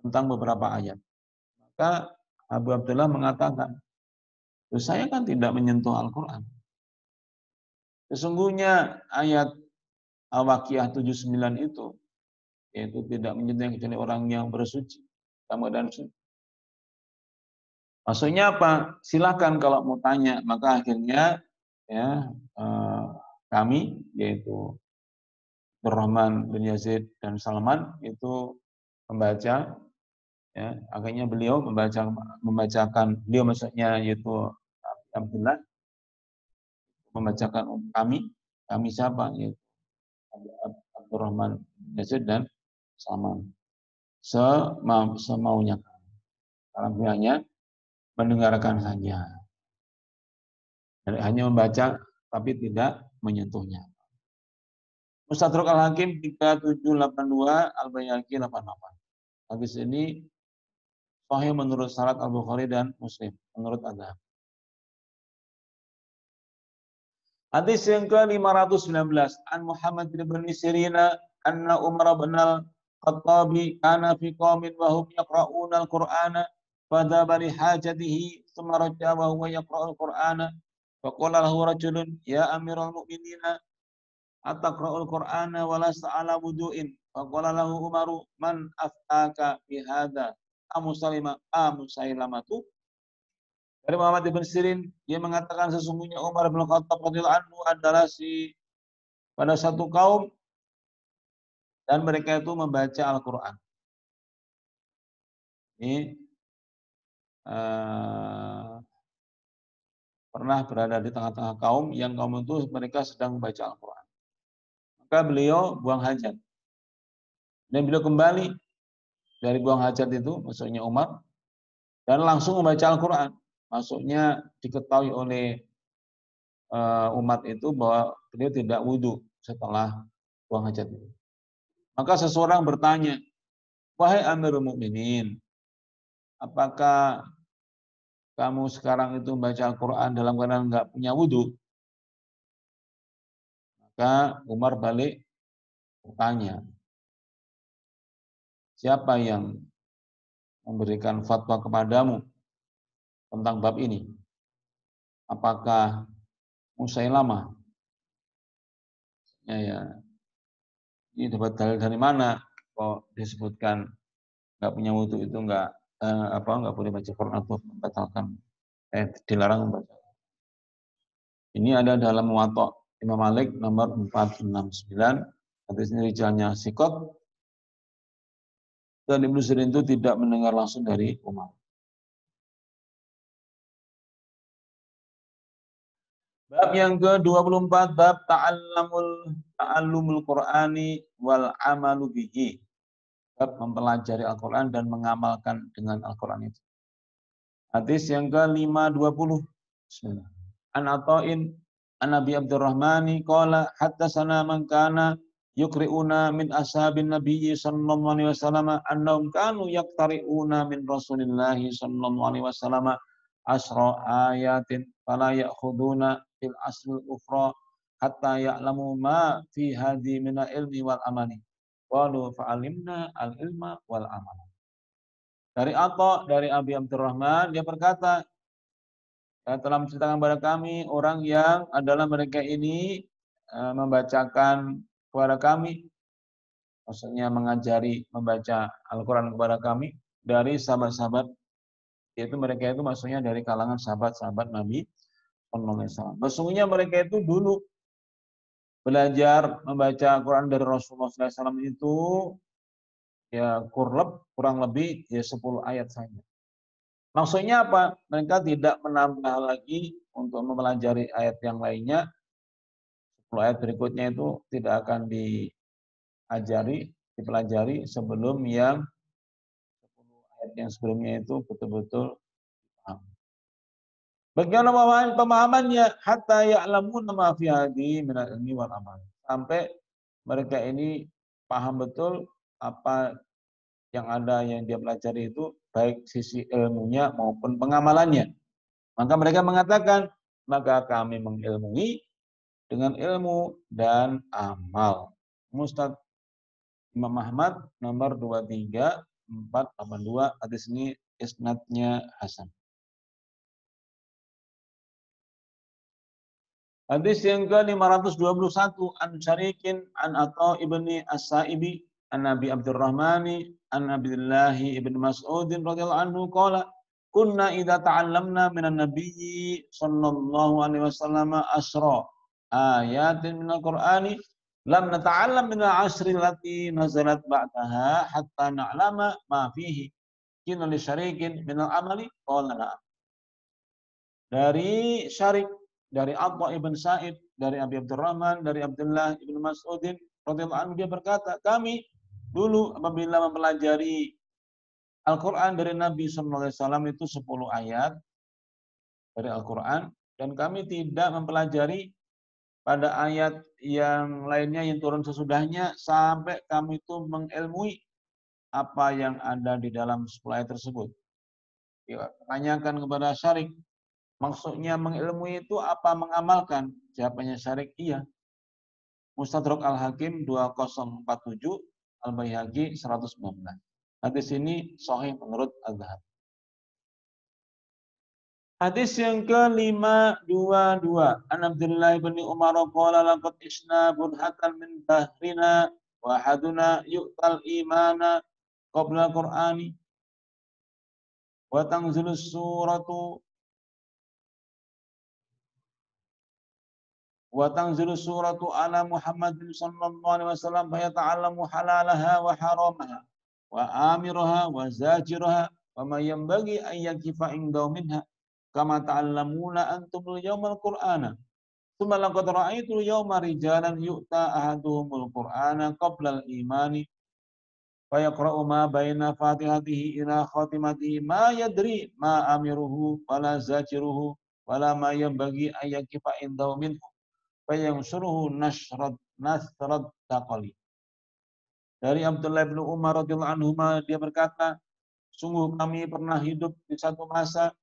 tentang beberapa ayat. Maka Abu Abdullah mengatakan, saya kan tidak menyentuh Al-Quran. Sesungguhnya ayat Al-Waqiah 79 itu yaitu tidak menyentuh kecuali orang yang bersuci sama dan suci. Maksudnya apa? Silakan kalau mau tanya, maka akhirnya ya eh, kami yaitu Rahman bin Yazid dan Salman itu membaca ya akhirnya beliau membaca membacakan beliau maksudnya yaitu Abdullah membacakan kami, kami siapa? Yaitu Abdurrahman Yazid dan Salman. Semau, semaunya kami. Karena pihaknya mendengarkan saja. Hanya membaca tapi tidak menyentuhnya. Mustadrak Al-Hakim 3782, Al-Bayhaqi 88. Hadis ini sahih menurut syarat Al-Bukhari dan Muslim, menurut Adzhab. Hadis yang ke-519 An Muhammad bin Sirina anna Umar bin Al-Khattabi kana fi qaumin wa hum yaqra'una al-Qur'ana fadhaba li hajatihi thumma raja'a wa huwa yaqra'u al-Qur'ana faqala lahu rajulun ya amiral mu'minina ataqra'ul Qur'ana wa lasta ala wudu'in faqala lahu Umaru hadha amusalima amusailamatu dari Muhammad ibn Sirin, dia mengatakan sesungguhnya Umar bin Khattab radhiyallahu anhu adalah si pada satu kaum dan mereka itu membaca Al-Qur'an. Ini uh, pernah berada di tengah-tengah kaum yang kaum itu mereka sedang membaca Al-Qur'an. Maka beliau buang hajat. Dan beliau kembali dari buang hajat itu, maksudnya Umar, dan langsung membaca Al-Quran. Maksudnya diketahui oleh uh, umat itu bahwa beliau tidak wudhu setelah buang hajat itu. Maka seseorang bertanya, wahai Amirul Mukminin, apakah kamu sekarang itu membaca Al-Quran dalam keadaan nggak punya wudhu? Maka Umar balik bertanya, siapa yang memberikan fatwa kepadamu tentang bab ini? Apakah Musailamah? Ya, ya. Ini dapat dalil dari mana? Kok disebutkan nggak punya wudhu itu nggak eh, apa nggak boleh baca Quran atau membatalkan eh dilarang membaca. Ini ada dalam muwatta Imam Malik nomor 469. Hadis ini rijalnya Sikot dan Ibnu Sirin itu tidak mendengar langsung dari Umar. Bab yang ke-24 bab ta'allamul ta'allumul Qur'ani wal amalu bihi. Bab mempelajari Al-Qur'an dan mengamalkan dengan Al-Qur'an itu. Hadis yang ke-520. Bismillah. An Ata'in an Nabi Abdurrahmani qala haddatsana man kana yukri'una min ashabin nabiyyi sallallahu alaihi wasallam annahum kanu yaqtari'una min rasulillahi sallallahu alaihi wasallam asra ayatin fala ya'khuduna fil asl ukhra hatta ya'lamu ma fi hadi min ilmi wal amani. Walu fa'alimna al ilma wal amal. Dari Atta, dari Abi Abdurrahman, dia berkata, ya, telah menceritakan kepada kami orang yang adalah mereka ini uh, membacakan kepada kami, maksudnya mengajari membaca Al-Quran kepada kami dari sahabat-sahabat, yaitu mereka itu maksudnya dari kalangan sahabat-sahabat Nabi SAW. Sesungguhnya mereka itu dulu belajar membaca Quran dari Rasulullah SAW itu ya kurlep kurang lebih ya 10 ayat saja. Maksudnya apa? Mereka tidak menambah lagi untuk mempelajari ayat yang lainnya. 10 ayat berikutnya itu tidak akan diajari, dipelajari sebelum yang 10 ayat yang sebelumnya itu betul-betul Bagaimana pemahaman pemahamannya hatta ya'lamun ma fi hadi min ilmi wal amal. Sampai mereka ini paham betul apa yang ada yang dia pelajari itu baik sisi ilmunya maupun pengamalannya. Maka mereka mengatakan, maka kami mengilmui dengan ilmu dan amal. Mustad Imam Ahmad nomor 23482 hadis ini isnadnya Hasan. Hadis yang ke-521 an Syarikin an Atha ibni As-Sa'ibi an Nabi Abdurrahmani an Abdullah ibn Mas'ud radhiyallahu anhu qala kunna idza ta'allamna minan nabiyyi sallallahu alaihi wasallam asra ayatin minal qur'ani lam nata'allam min al-asri allati nazalat ba'daha hatta na'lama ma fihi kina li syarikin min al-amali qala dari syarik dari Abba ibn Sa'id, dari Abi Abdurrahman, dari Abdullah ibn Mas'udin, radhiyallahu anhu dia berkata, kami dulu apabila mempelajari Al-Quran dari Nabi SAW itu 10 ayat, dari Al-Quran dan kami tidak mempelajari pada ayat yang lainnya yang turun sesudahnya sampai kami itu mengilmui apa yang ada di dalam 10 ayat tersebut. Ya, tanyakan kepada syarik, maksudnya mengilmui itu apa mengamalkan? Jawabannya syarik, iya. Mustadrak Al-Hakim 2047, Al-Bayhaqi 119. Hadis ini sahih menurut Al-Dhahab. Hadis yang ke-522. An Abdullah bin Umar qala laqad isna burhatan min bahrina wa haduna yu'tal imana qabla Qur'ani wa tanzilu suratu wa tanzilu suratu ala Muhammadin sallallahu alaihi wasallam fa yata'allamu halalaha wa haramaha wa amiraha wa zajiraha wa ma yanbaghi an yakifa minha kama ta'allamuna antum al-yawma al-qur'ana thumma laqad ra'aytu yawma rijalan yu'ta ahaduhumul qur'ana qabla al-imani. Fa yaqra'u ma baina fatihatihi ila khatimatihi ma yadri ma amiruhu wala zajiruhu wala ma yanbaghi an yakifa indahu minhu. Fayansuruhu nasrat nasrat taqali. Dari Abdullah bin Umar radhiyallahu anhu dia berkata, sungguh kami pernah hidup di satu masa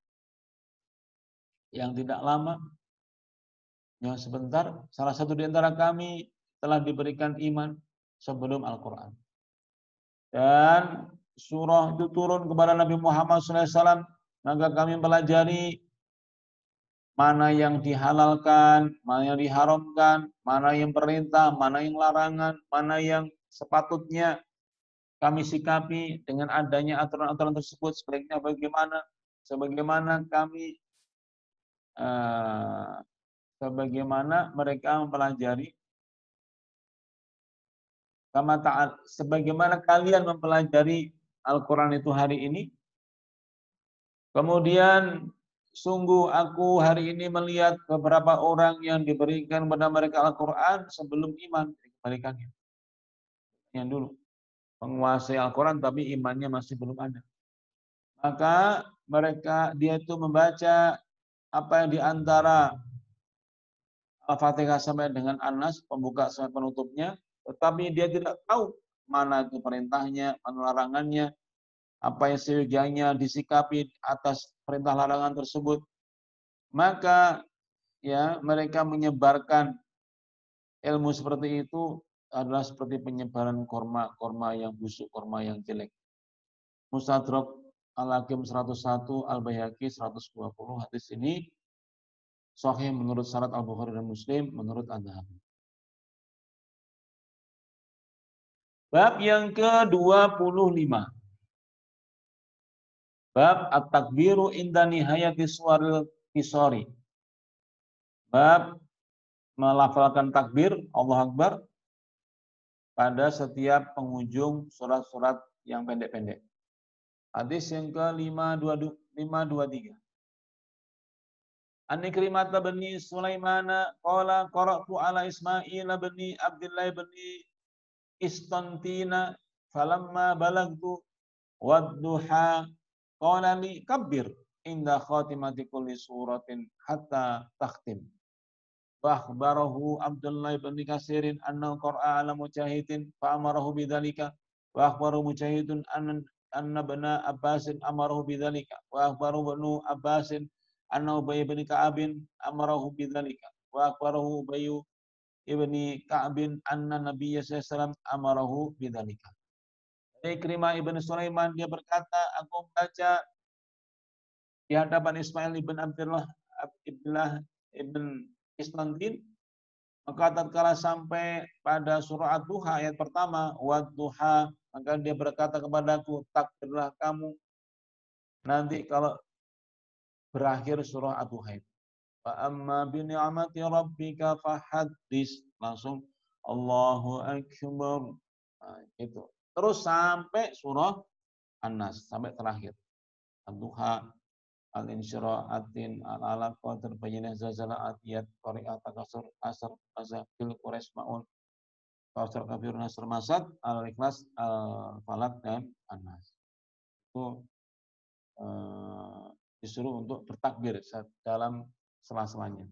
yang tidak lama, yang sebentar, salah satu di antara kami telah diberikan iman sebelum Al-Quran. Dan surah itu turun kepada Nabi Muhammad SAW, maka kami pelajari mana yang dihalalkan, mana yang diharamkan, mana yang perintah, mana yang larangan, mana yang sepatutnya. Kami sikapi dengan adanya aturan-aturan tersebut sebaiknya bagaimana, sebagaimana kami uh, sebagaimana mereka mempelajari kama ta'al sebagaimana kalian mempelajari Al-Qur'an itu hari ini kemudian Sungguh aku hari ini melihat beberapa orang yang diberikan kepada mereka Al-Quran sebelum iman dikembalikannya. Yang dulu. Menguasai Al-Quran tapi imannya masih belum ada. Maka mereka dia itu membaca apa yang di antara Al-Fatihah sampai dengan Anas, pembuka sampai penutupnya, tetapi dia tidak tahu mana itu perintahnya, mana larangannya, apa yang seyogianya disikapi atas perintah larangan tersebut, maka ya mereka menyebarkan ilmu seperti itu adalah seperti penyebaran korma-korma yang busuk, korma yang jelek. Mustadrak Al-Hakim 101, Al-Bayhaqi 120 hadis ini sahih menurut syarat Al-Bukhari dan Muslim, menurut Adhabi. Bab yang ke-25. Bab at-takbiru inda nihayati suaril kisori. Bab melafalkan takbir Allah Akbar pada setiap penghujung surat-surat yang pendek-pendek. Hadis yang ke-523. An Ikrimah bin Sulaiman qala qara'tu ala Ismail bin Abdullah bin Istantina falamma balagtu wadduha Qala li kabbir inda khatimati kulli suratin hatta takhtim. Fakhbarahu Abdullah bin Kasirin annahu qara'a ala mujahidin fa amarahu bidzalika wa akhbarahu mujahidun anna anna bana Abbasin amarahu bidzalika wa akhbarahu banu Abbasin anna Ubay bin Ka'abin amarahu bidzalika wa akhbarahu Ubay ibni Ka'bin anna Nabiy sallallahu amarahu bidzalika. Ikrimah ibn Sulaiman dia berkata, aku membaca di hadapan Ismail ibn Abdullah Abdullah ibn Islandin maka tatkala sampai pada surah Ad-Duha ayat pertama Wad-Duha maka dia berkata kepadaku takdirlah kamu nanti kalau berakhir surah Ad-Duha itu fa amma bi ni'mati rabbika fahaddis langsung Allahu akbar. Nah, itu Terus sampai surah An-Nas, sampai terakhir. Ad-Duha, Al-Insyira'atin, Al-Alaqah, Terbayinah, Zazala, Atiyat, Qari'at, Takasur, Asr, Azafil, Ma'un, Kausar, Kafir, Nasr, Masad, Al-Ikhlas, Al-Falak, dan An-Nas. Itu uh, disuruh untuk bertakbir dalam sela-selanya.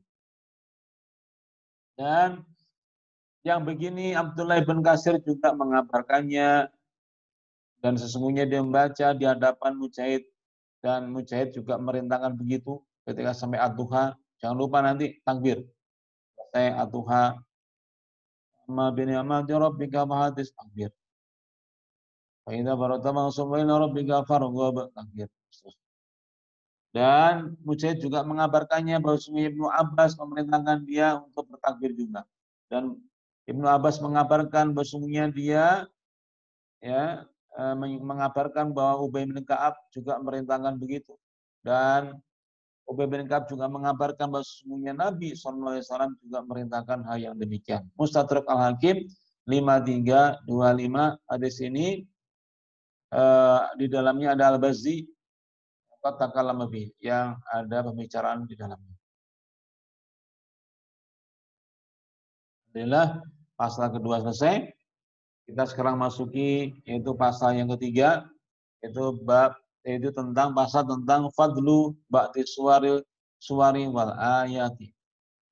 Dan yang begini Abdullah bin Kasir juga mengabarkannya dan sesungguhnya dia membaca di hadapan Mujahid dan Mujahid juga merintahkan begitu ketika sampai Atuha jangan lupa nanti takbir selesai Atuha ni'mati rabbika hadis takbir. Fa idza farata mansub ila rabbika farghab takbir. Dan Mujahid juga mengabarkannya bahwa Ibnu Abbas memerintahkan dia untuk bertakbir juga. Dan Ibnu Abbas mengabarkan bahwa dia ya eh, mengabarkan bahwa Ubay bin Ka'ab juga merintahkan begitu. Dan Ubay bin Ka'ab juga mengabarkan bahwa sesungguhnya Nabi SAW juga merintahkan hal yang demikian. Mustadrak Al-Hakim 5325 hadis ini uh, di dalamnya ada Al-Bazzi katakanlah lebih yang ada pembicaraan di dalamnya. Alhamdulillah pasal kedua selesai. Kita sekarang masuki yaitu pasal yang ketiga yaitu bab yaitu tentang pasal tentang fadlu ba'ti suwari suwari wal ayati.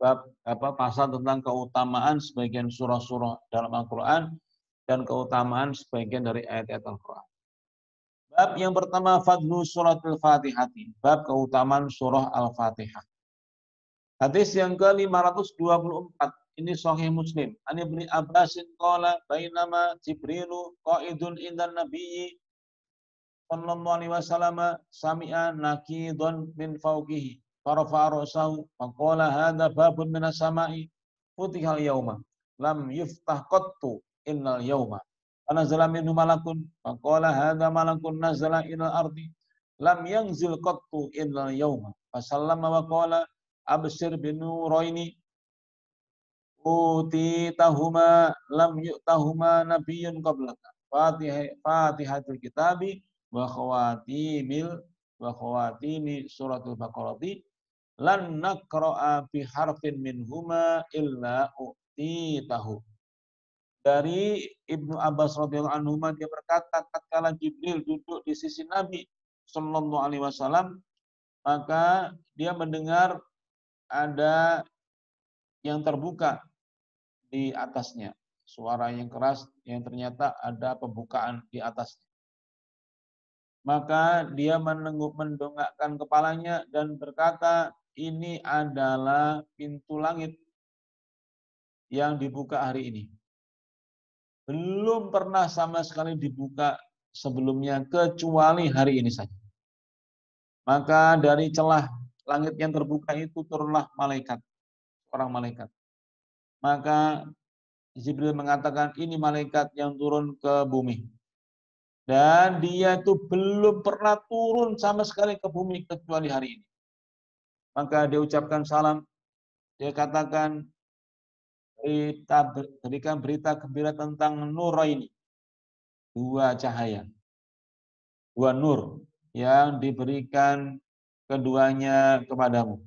Bab apa pasal tentang keutamaan sebagian surah-surah dalam Al-Qur'an dan keutamaan sebagian dari ayat-ayat Al-Qur'an. Bab yang pertama fadlu surat al-Fatihati, bab keutamaan surah Al-Fatihah. Hadis yang ke-524 ini sahih Muslim. An Ibnu Abbas qala bainama Jibrilu qaidun indan nabiyyi sallallahu alaihi wasallam sami'a nakidun min fawqihi farafa ra'sahu faqala hadha babun min as-sama'i futihal yauma lam yuftah qattu innal yauma fanazala minhu malakun faqala hadha malakun nazala ila ardi lam yanzil qattu innal yauma fasallama wa qala absir binuraini utitahuma lam yu'tahuma nabiyyun qablaka. Fatihah Fatihatul Kitabi wa khawatimil wa khawatimi suratul Baqarah lan naqra'a bi harfin minhuma illa utitahu. Dari Ibnu Abbas radhiyallahu anhu dia berkata tatkala Jibril duduk di sisi Nabi sallallahu alaihi wasallam maka dia mendengar ada yang terbuka di atasnya. Suara yang keras yang ternyata ada pembukaan di atasnya. Maka dia menengguk mendongakkan kepalanya dan berkata, ini adalah pintu langit yang dibuka hari ini. Belum pernah sama sekali dibuka sebelumnya kecuali hari ini saja. Maka dari celah langit yang terbuka itu turunlah malaikat, orang malaikat. Maka Jibril mengatakan ini malaikat yang turun ke bumi. Dan dia itu belum pernah turun sama sekali ke bumi kecuali hari ini. Maka dia ucapkan salam. Dia katakan, berita, berikan berita gembira tentang nur ini. Dua cahaya. Dua nur yang diberikan keduanya kepadamu.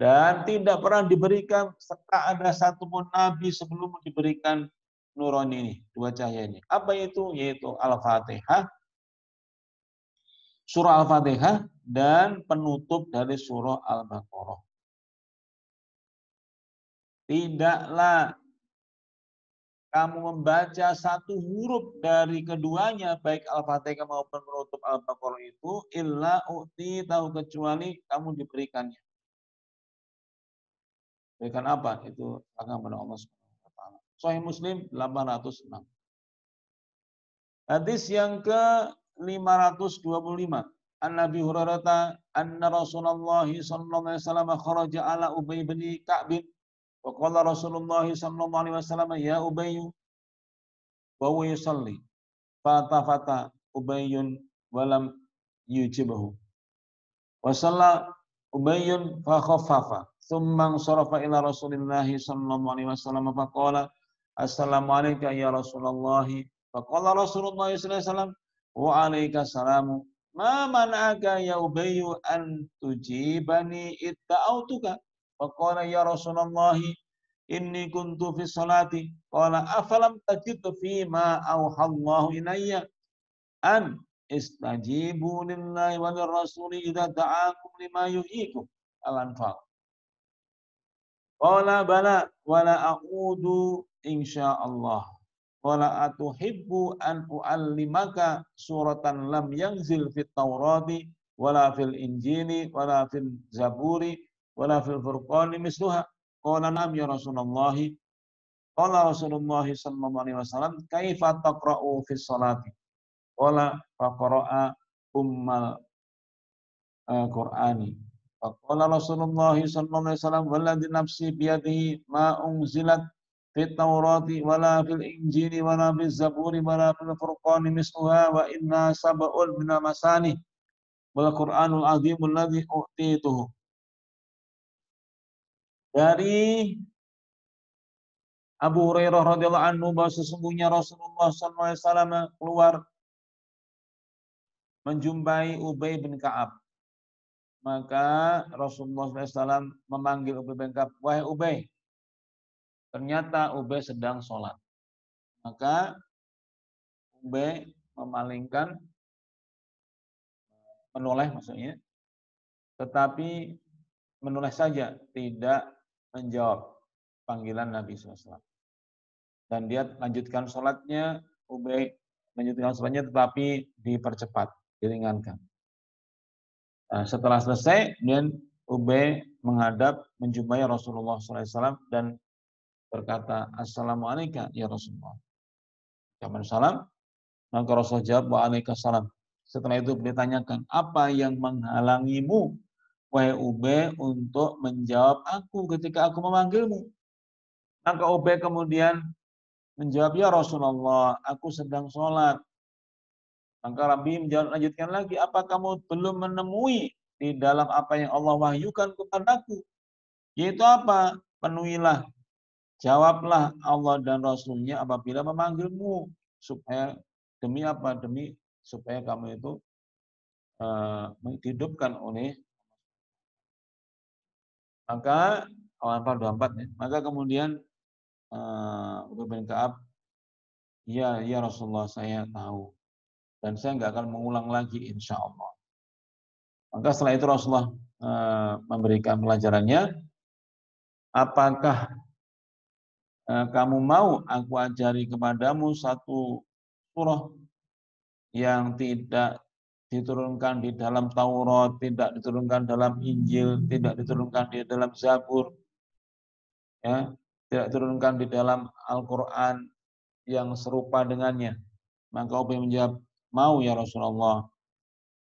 Dan tidak pernah diberikan serta ada satupun nabi sebelum diberikan nuron ini, dua cahaya ini. Apa itu? Yaitu Al-Fatihah, surah Al-Fatihah, dan penutup dari surah Al-Baqarah. Tidaklah kamu membaca satu huruf dari keduanya, baik Al-Fatihah maupun penutup Al-Baqarah itu, illa uti tahu kecuali kamu diberikannya. Berikan apa? Itu akan kepada Allah. Sahih Muslim 806. Hadis yang ke 525. An Nabi Hurairah anna Rasulullah sallallahu alaihi wasallam kharaja ala Ubay bin Ka'b wa qala Rasulullah sallallahu alaihi wasallam ya Ubay wa huwa yusalli fata fata Ubayyun walam yujibahu wa salla Ubayyun fa khaffafa Thumma sarafa ila Rasulillah sallallahu alaihi wasallam faqala Assalamu alayka ya Rasulullah. Faqala Rasulullah sallallahu alaihi wasallam wa alayka salamu. Ma man'aka ya Ubayyu an tujibani itta'autuka. Faqala ya Rasulullah inni kuntu fi salati. Qala afalam tajid fi ma auhallahu ilayya an istajibu lillahi wa lirrasuli idza da'akum lima yuhyikum. Al-Anfal. Qala bala wala a'udu insyaallah. Wala atuhibbu an u'allimaka suratan lam yanzil fit Taurati wala fil Injili wala fil Zaburi wala fil Furqani misluha. Qala nam ya Rasulullah. Qala Rasulullah sallallahu alaihi wasallam, "Kaifa taqra'u fi sholati?" Qala faqra'a ummal uh, Qur'ani. Faqala Rasulullah sallallahu alaihi wasallam walladzi nafsi biyadihi ma unzilat wala fil Injili wala fil Zaburi wala fil Furqani misluha wa inna sab'ul min masani wal Qur'anul azimul ladzi u'tituhu. Dari Abu Hurairah radhiyallahu anhu bahwa sesungguhnya Rasulullah SAW keluar menjumpai Ubay bin Ka'ab maka Rasulullah SAW memanggil Ubay bin Ka'ab, wahai Ubay. Ternyata Ubay sedang sholat. Maka Ubay memalingkan, menoleh maksudnya, tetapi menoleh saja, tidak menjawab panggilan Nabi SAW. Dan dia lanjutkan sholatnya, Ubay lanjutkan sholatnya tetapi dipercepat, diringankan. Nah, setelah selesai, kemudian Ubay menghadap menjumpai Rasulullah SAW dan berkata, Assalamualaikum ya Rasulullah. Kamu salam, maka Rasulullah jawab, Waalaikumsalam. Setelah itu beliau tanyakan, apa yang menghalangimu, wahai Ubay, untuk menjawab aku ketika aku memanggilmu? Maka Ubay kemudian menjawab, ya Rasulullah, aku sedang sholat. Maka Rabbi menjawab lanjutkan lagi, apa kamu belum menemui di dalam apa yang Allah wahyukan kepadaku? Yaitu apa? Penuhilah, jawablah Allah dan Rasulnya apabila memanggilmu. Supaya demi apa? Demi supaya kamu itu uh, dihidupkan oleh maka Al-Anfal 24 ya. Maka kemudian uh, bin Ka'ab, ya ya Rasulullah saya tahu dan saya nggak akan mengulang lagi insya Allah. Maka setelah itu Rasulullah uh, memberikan pelajarannya, apakah kamu mau aku ajari kepadamu satu surah yang tidak diturunkan di dalam Taurat, tidak diturunkan dalam Injil, tidak diturunkan di dalam Zabur, ya, tidak diturunkan di dalam Al-Quran yang serupa dengannya. Maka Ubay menjawab, Mau ya Rasulullah.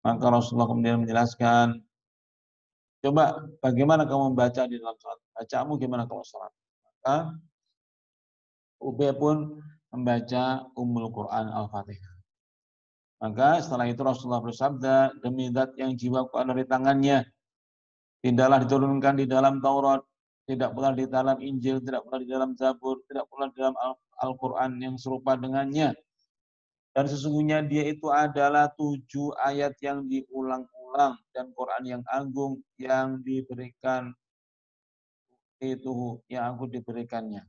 Maka Rasulullah kemudian menjelaskan, coba bagaimana kamu membaca di dalam sholat? Bacamu gimana kalau sholat? Maka Ubay pun membaca Ummul Quran Al-Fatihah. Maka setelah itu Rasulullah bersabda, demi zat yang jiwaku ada di tangannya, tidaklah diturunkan di dalam Taurat, tidak pula di dalam Injil, tidak pula di dalam Zabur, tidak pula di dalam Al-Quran yang serupa dengannya, dan sesungguhnya dia itu adalah tujuh ayat yang diulang-ulang dan Quran yang agung yang diberikan itu yang aku diberikannya.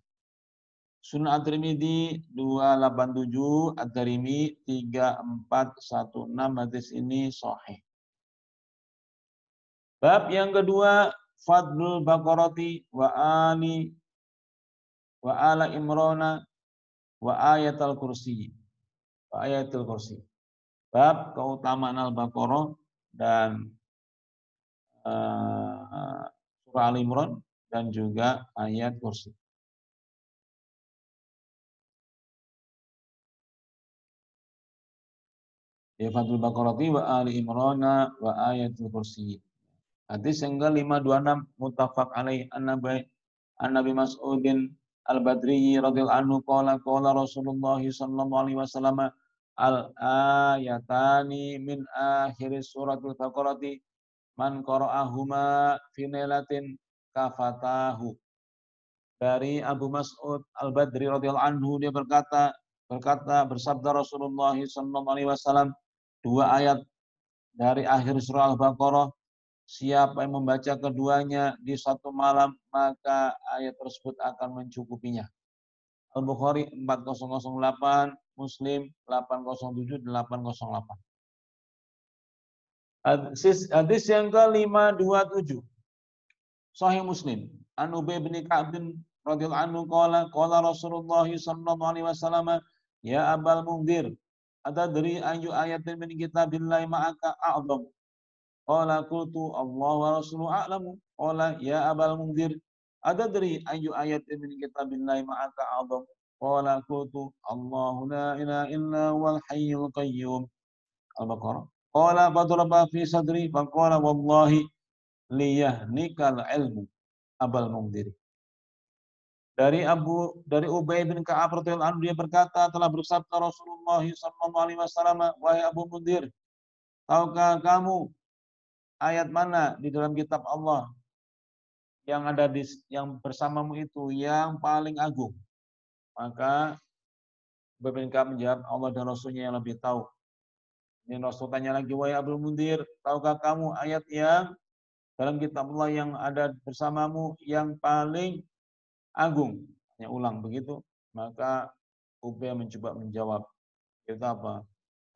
Sunnah At-Tirmidzi 287, At-Tirmidzi 3416 hadis ini sahih. Bab yang kedua, Fadlul Baqarati wa Ali wa ala Imrana wa ayat al-kursi ayatul kursi. Bab keutamaan Al-Baqarah dan uh, surah Al-Imran dan juga ayat kursi. Ya Fatul Baqarati wa Ali Imran wa ayatul kursi. Hadis yang ke-526 mutafaq alaih an-nabi an-nabi Mas'udin Al-Badri radhiyallahu anhu qala qala Rasulullah sallallahu alaihi wasallam al-ayatani min akhir suratul Baqarati man qara'ahuma fi kafatahu. Dari Abu Mas'ud Al-Badri radhiyallahu anhu dia berkata berkata bersabda Rasulullah sallallahu alaihi wasallam dua ayat dari akhir surah Al-Baqarah Siapa yang membaca keduanya di satu malam, maka ayat tersebut akan mencukupinya. Al-Bukhari 4008, Muslim 807 808. Hadis, yang ke-527. Sahih Muslim. An bin Ka'ab bin radhiyallahu anhu qala qala Rasulullah sallallahu alaihi wasallam ya Abal Mungdir atadri ayu ayatin min kitabillahi ma'aka a'zam Qala qultu Allah wa rasuluhu a'lamu. Qala ya Abal Mungdir adadri ayu ayatin min kitabillahi ma'aka a'zam. Qala qultu Allahu la ilaha illa wal hayyul qayyum. Al-Baqarah. Qala fadraba fi sadri faqala wallahi liyahnikal ilmu Abal Mungdir. Dari Abu dari Ubay bin Ka'ab radhiyallahu anhu dia berkata telah bersabda Rasulullah sallallahu alaihi wasallam wahai Abu Mundir tahukah kamu ayat mana di dalam kitab Allah yang ada di yang bersamamu itu yang paling agung. Maka BPNK menjawab Allah dan Rasulnya yang lebih tahu. Ini Rasul tanya lagi, wahai Abdul Mundir, tahukah kamu ayat yang dalam kitab Allah yang ada bersamamu yang paling agung? Hanya ulang begitu. Maka Ubay mencoba menjawab. Itu apa?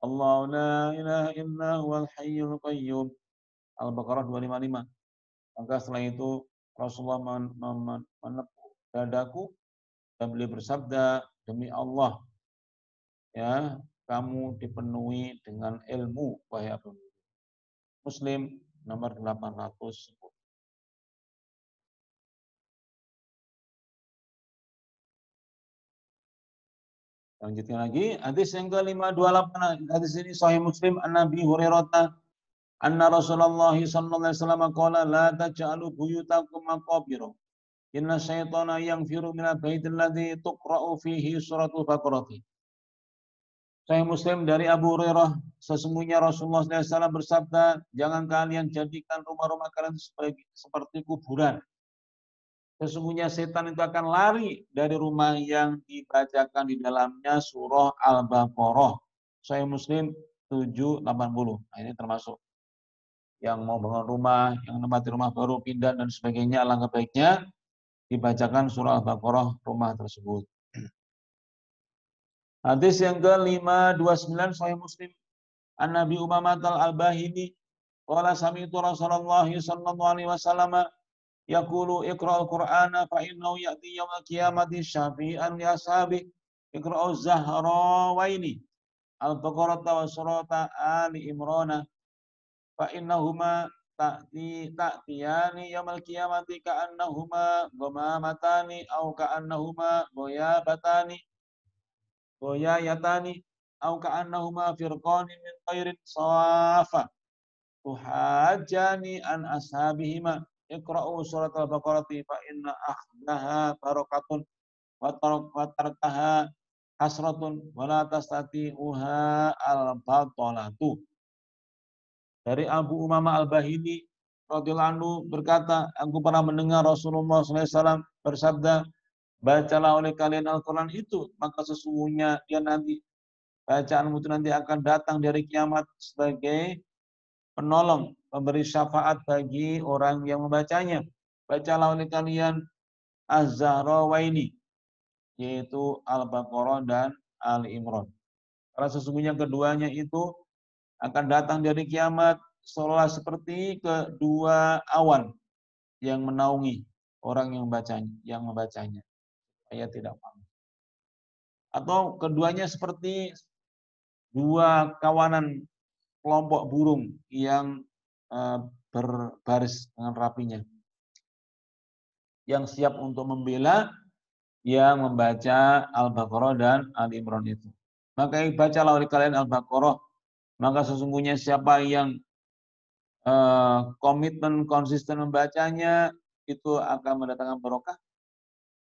Allah la ilaha illa huwal hayyul qayyum Al-Baqarah 255. Maka setelah itu Rasulullah menepuk dadaku dan beliau bersabda, demi Allah, ya kamu dipenuhi dengan ilmu, wahai Abu Muslim nomor 810. Lanjutkan lagi, hadis yang ke-528, hadis ini Sahih Muslim, An Nabi Hurairah anna Rasulullah sallallahu alaihi wasallam qala la taj'alu buyutakum maqabira. Inna syaitana firu min al-bait alladhi tuqra'u fihi suratul Baqarah. Sahih Muslim dari Abu Hurairah, sesungguhnya Rasulullah SAW bersabda, jangan kalian jadikan rumah-rumah kalian seperti, seperti kuburan. Sesungguhnya setan itu akan lari dari rumah yang dibacakan di dalamnya surah Al-Baqarah. Sahih Muslim 780. Nah, ini termasuk yang mau bangun rumah, yang menempati rumah baru, pindah dan sebagainya, alangkah baiknya dibacakan surah Al-Baqarah rumah tersebut. Hadis yang ke-529 Sahih Muslim An Nabi Umamah Al-Bahini qala sami'tu Rasulullah sallallahu alaihi wasallam yaqulu iqra'ul Qur'ana fa innahu ya'ti yaumil qiyamati syafi'an li ashabi. Iqra'uz zahrawaini Al-Baqarah wa surata Ali Imran fa innahuma ta'ti ta'tiyani yaumil qiyamati ka'annahuma ghamamatatani au ka'annahuma goyabatani goyayatani au ka'annahuma firqani min khairin sawafa tuhajani an ashabihima iqra'u surat al-baqarah fa inna akhdaha barakatun wa tarkaha hasratun wa la tastati'uha al-batalatu. Dari Abu Umama Al-Bahili radhiyallahu berkata, aku pernah mendengar Rasulullah SAW bersabda, bacalah oleh kalian Al-Quran itu, maka sesungguhnya dia nanti bacaanmu itu nanti akan datang dari kiamat sebagai penolong, memberi syafaat bagi orang yang membacanya. Bacalah oleh kalian Az-Zahrawaini, yaitu Al-Baqarah dan Al-Imran. Karena sesungguhnya keduanya itu akan datang dari kiamat seolah seperti kedua awan yang menaungi orang yang membacanya, yang membacanya. Saya tidak paham. Atau keduanya seperti dua kawanan kelompok burung yang berbaris dengan rapinya. Yang siap untuk membela yang membaca Al-Baqarah dan Al-Imran itu. Maka bacalah oleh kalian Al-Baqarah maka sesungguhnya siapa yang uh, komitmen konsisten membacanya itu akan mendatangkan barokah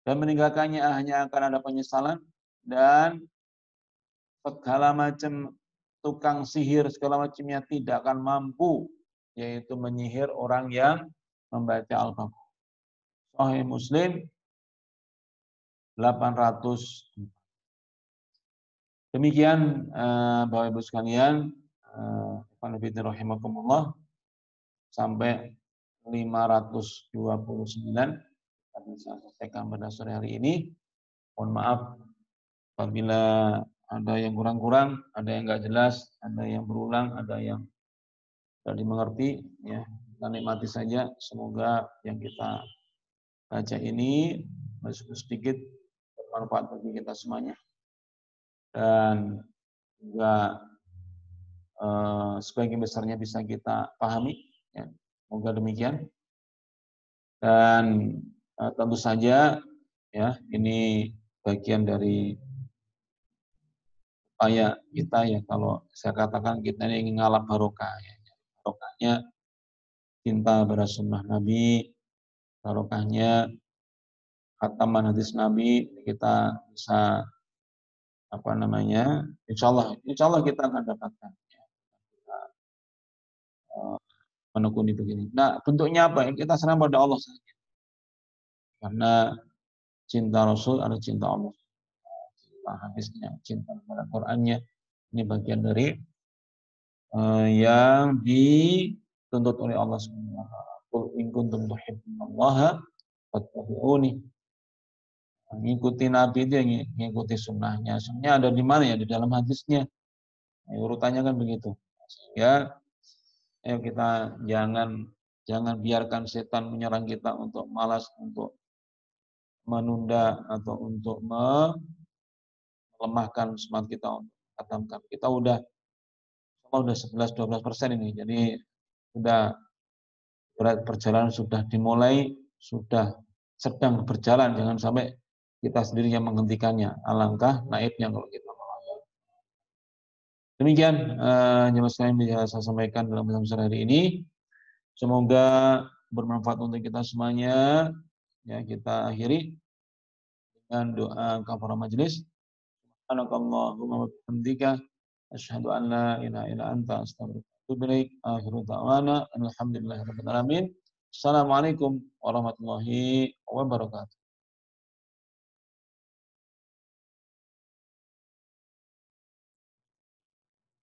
dan meninggalkannya hanya akan ada penyesalan dan segala macam tukang sihir segala macamnya tidak akan mampu yaitu menyihir orang yang membaca Al-Baqarah. Sahih Muslim 800 Demikian uh, Bapak Ibu sekalian Fanabidin rahimakumullah sampai 529 kami saya selesaikan pada sore hari ini. Mohon maaf apabila ada yang kurang-kurang, ada yang nggak jelas, ada yang berulang, ada yang sudah dimengerti ya kita nikmati saja. Semoga yang kita baca ini sedikit bermanfaat bagi kita semuanya. Dan juga eh, sebagian besarnya bisa kita pahami ya. semoga demikian. Dan eh, tentu saja ya ini bagian dari upaya kita ya. Kalau saya katakan kita ini ingin ngalap barokah ya barokahnya cinta pada sunnah Nabi, barokahnya khataman hadis Nabi, kita bisa apa namanya, insya Allah, insya Allah kita akan dapatkan. Uh, menekuni begini. Nah, bentuknya apa? Kita serang pada Allah saja. Karena cinta Rasul ada cinta Allah. Cinta hadisnya, cinta pada Qurannya. Ini bagian dari yang dituntut oleh Allah Subhanahu wa in kuntum tuhibbunallaha fattabi'uni. Mengikuti Nabi itu yang mengikuti sunnahnya. Sunnahnya ada di mana ya? Di dalam hadisnya. Nah, urutannya kan begitu. Sehingga ayo kita jangan jangan biarkan setan menyerang kita untuk malas untuk menunda atau untuk melemahkan semangat kita untuk katakan kita udah udah 11-12 persen ini. Jadi sudah berat perjalanan sudah dimulai, sudah sedang berjalan. Jangan sampai kita sendiri yang menghentikannya. Alangkah naibnya kalau kita melanggar. Demikian uh, yang bisa saya sampaikan dalam kesempatan hari ini. Semoga bermanfaat untuk kita semuanya. Ya, kita akhiri dengan doa kafarah majelis. Subhanakallahumma wa bihamdika Asyhadu an la ilaha illa anta astaghfiruka wa atubu ilaik. Akhiru da'wana alhamdulillahirabbil alamin. Assalamualaikum warahmatullahi wabarakatuh.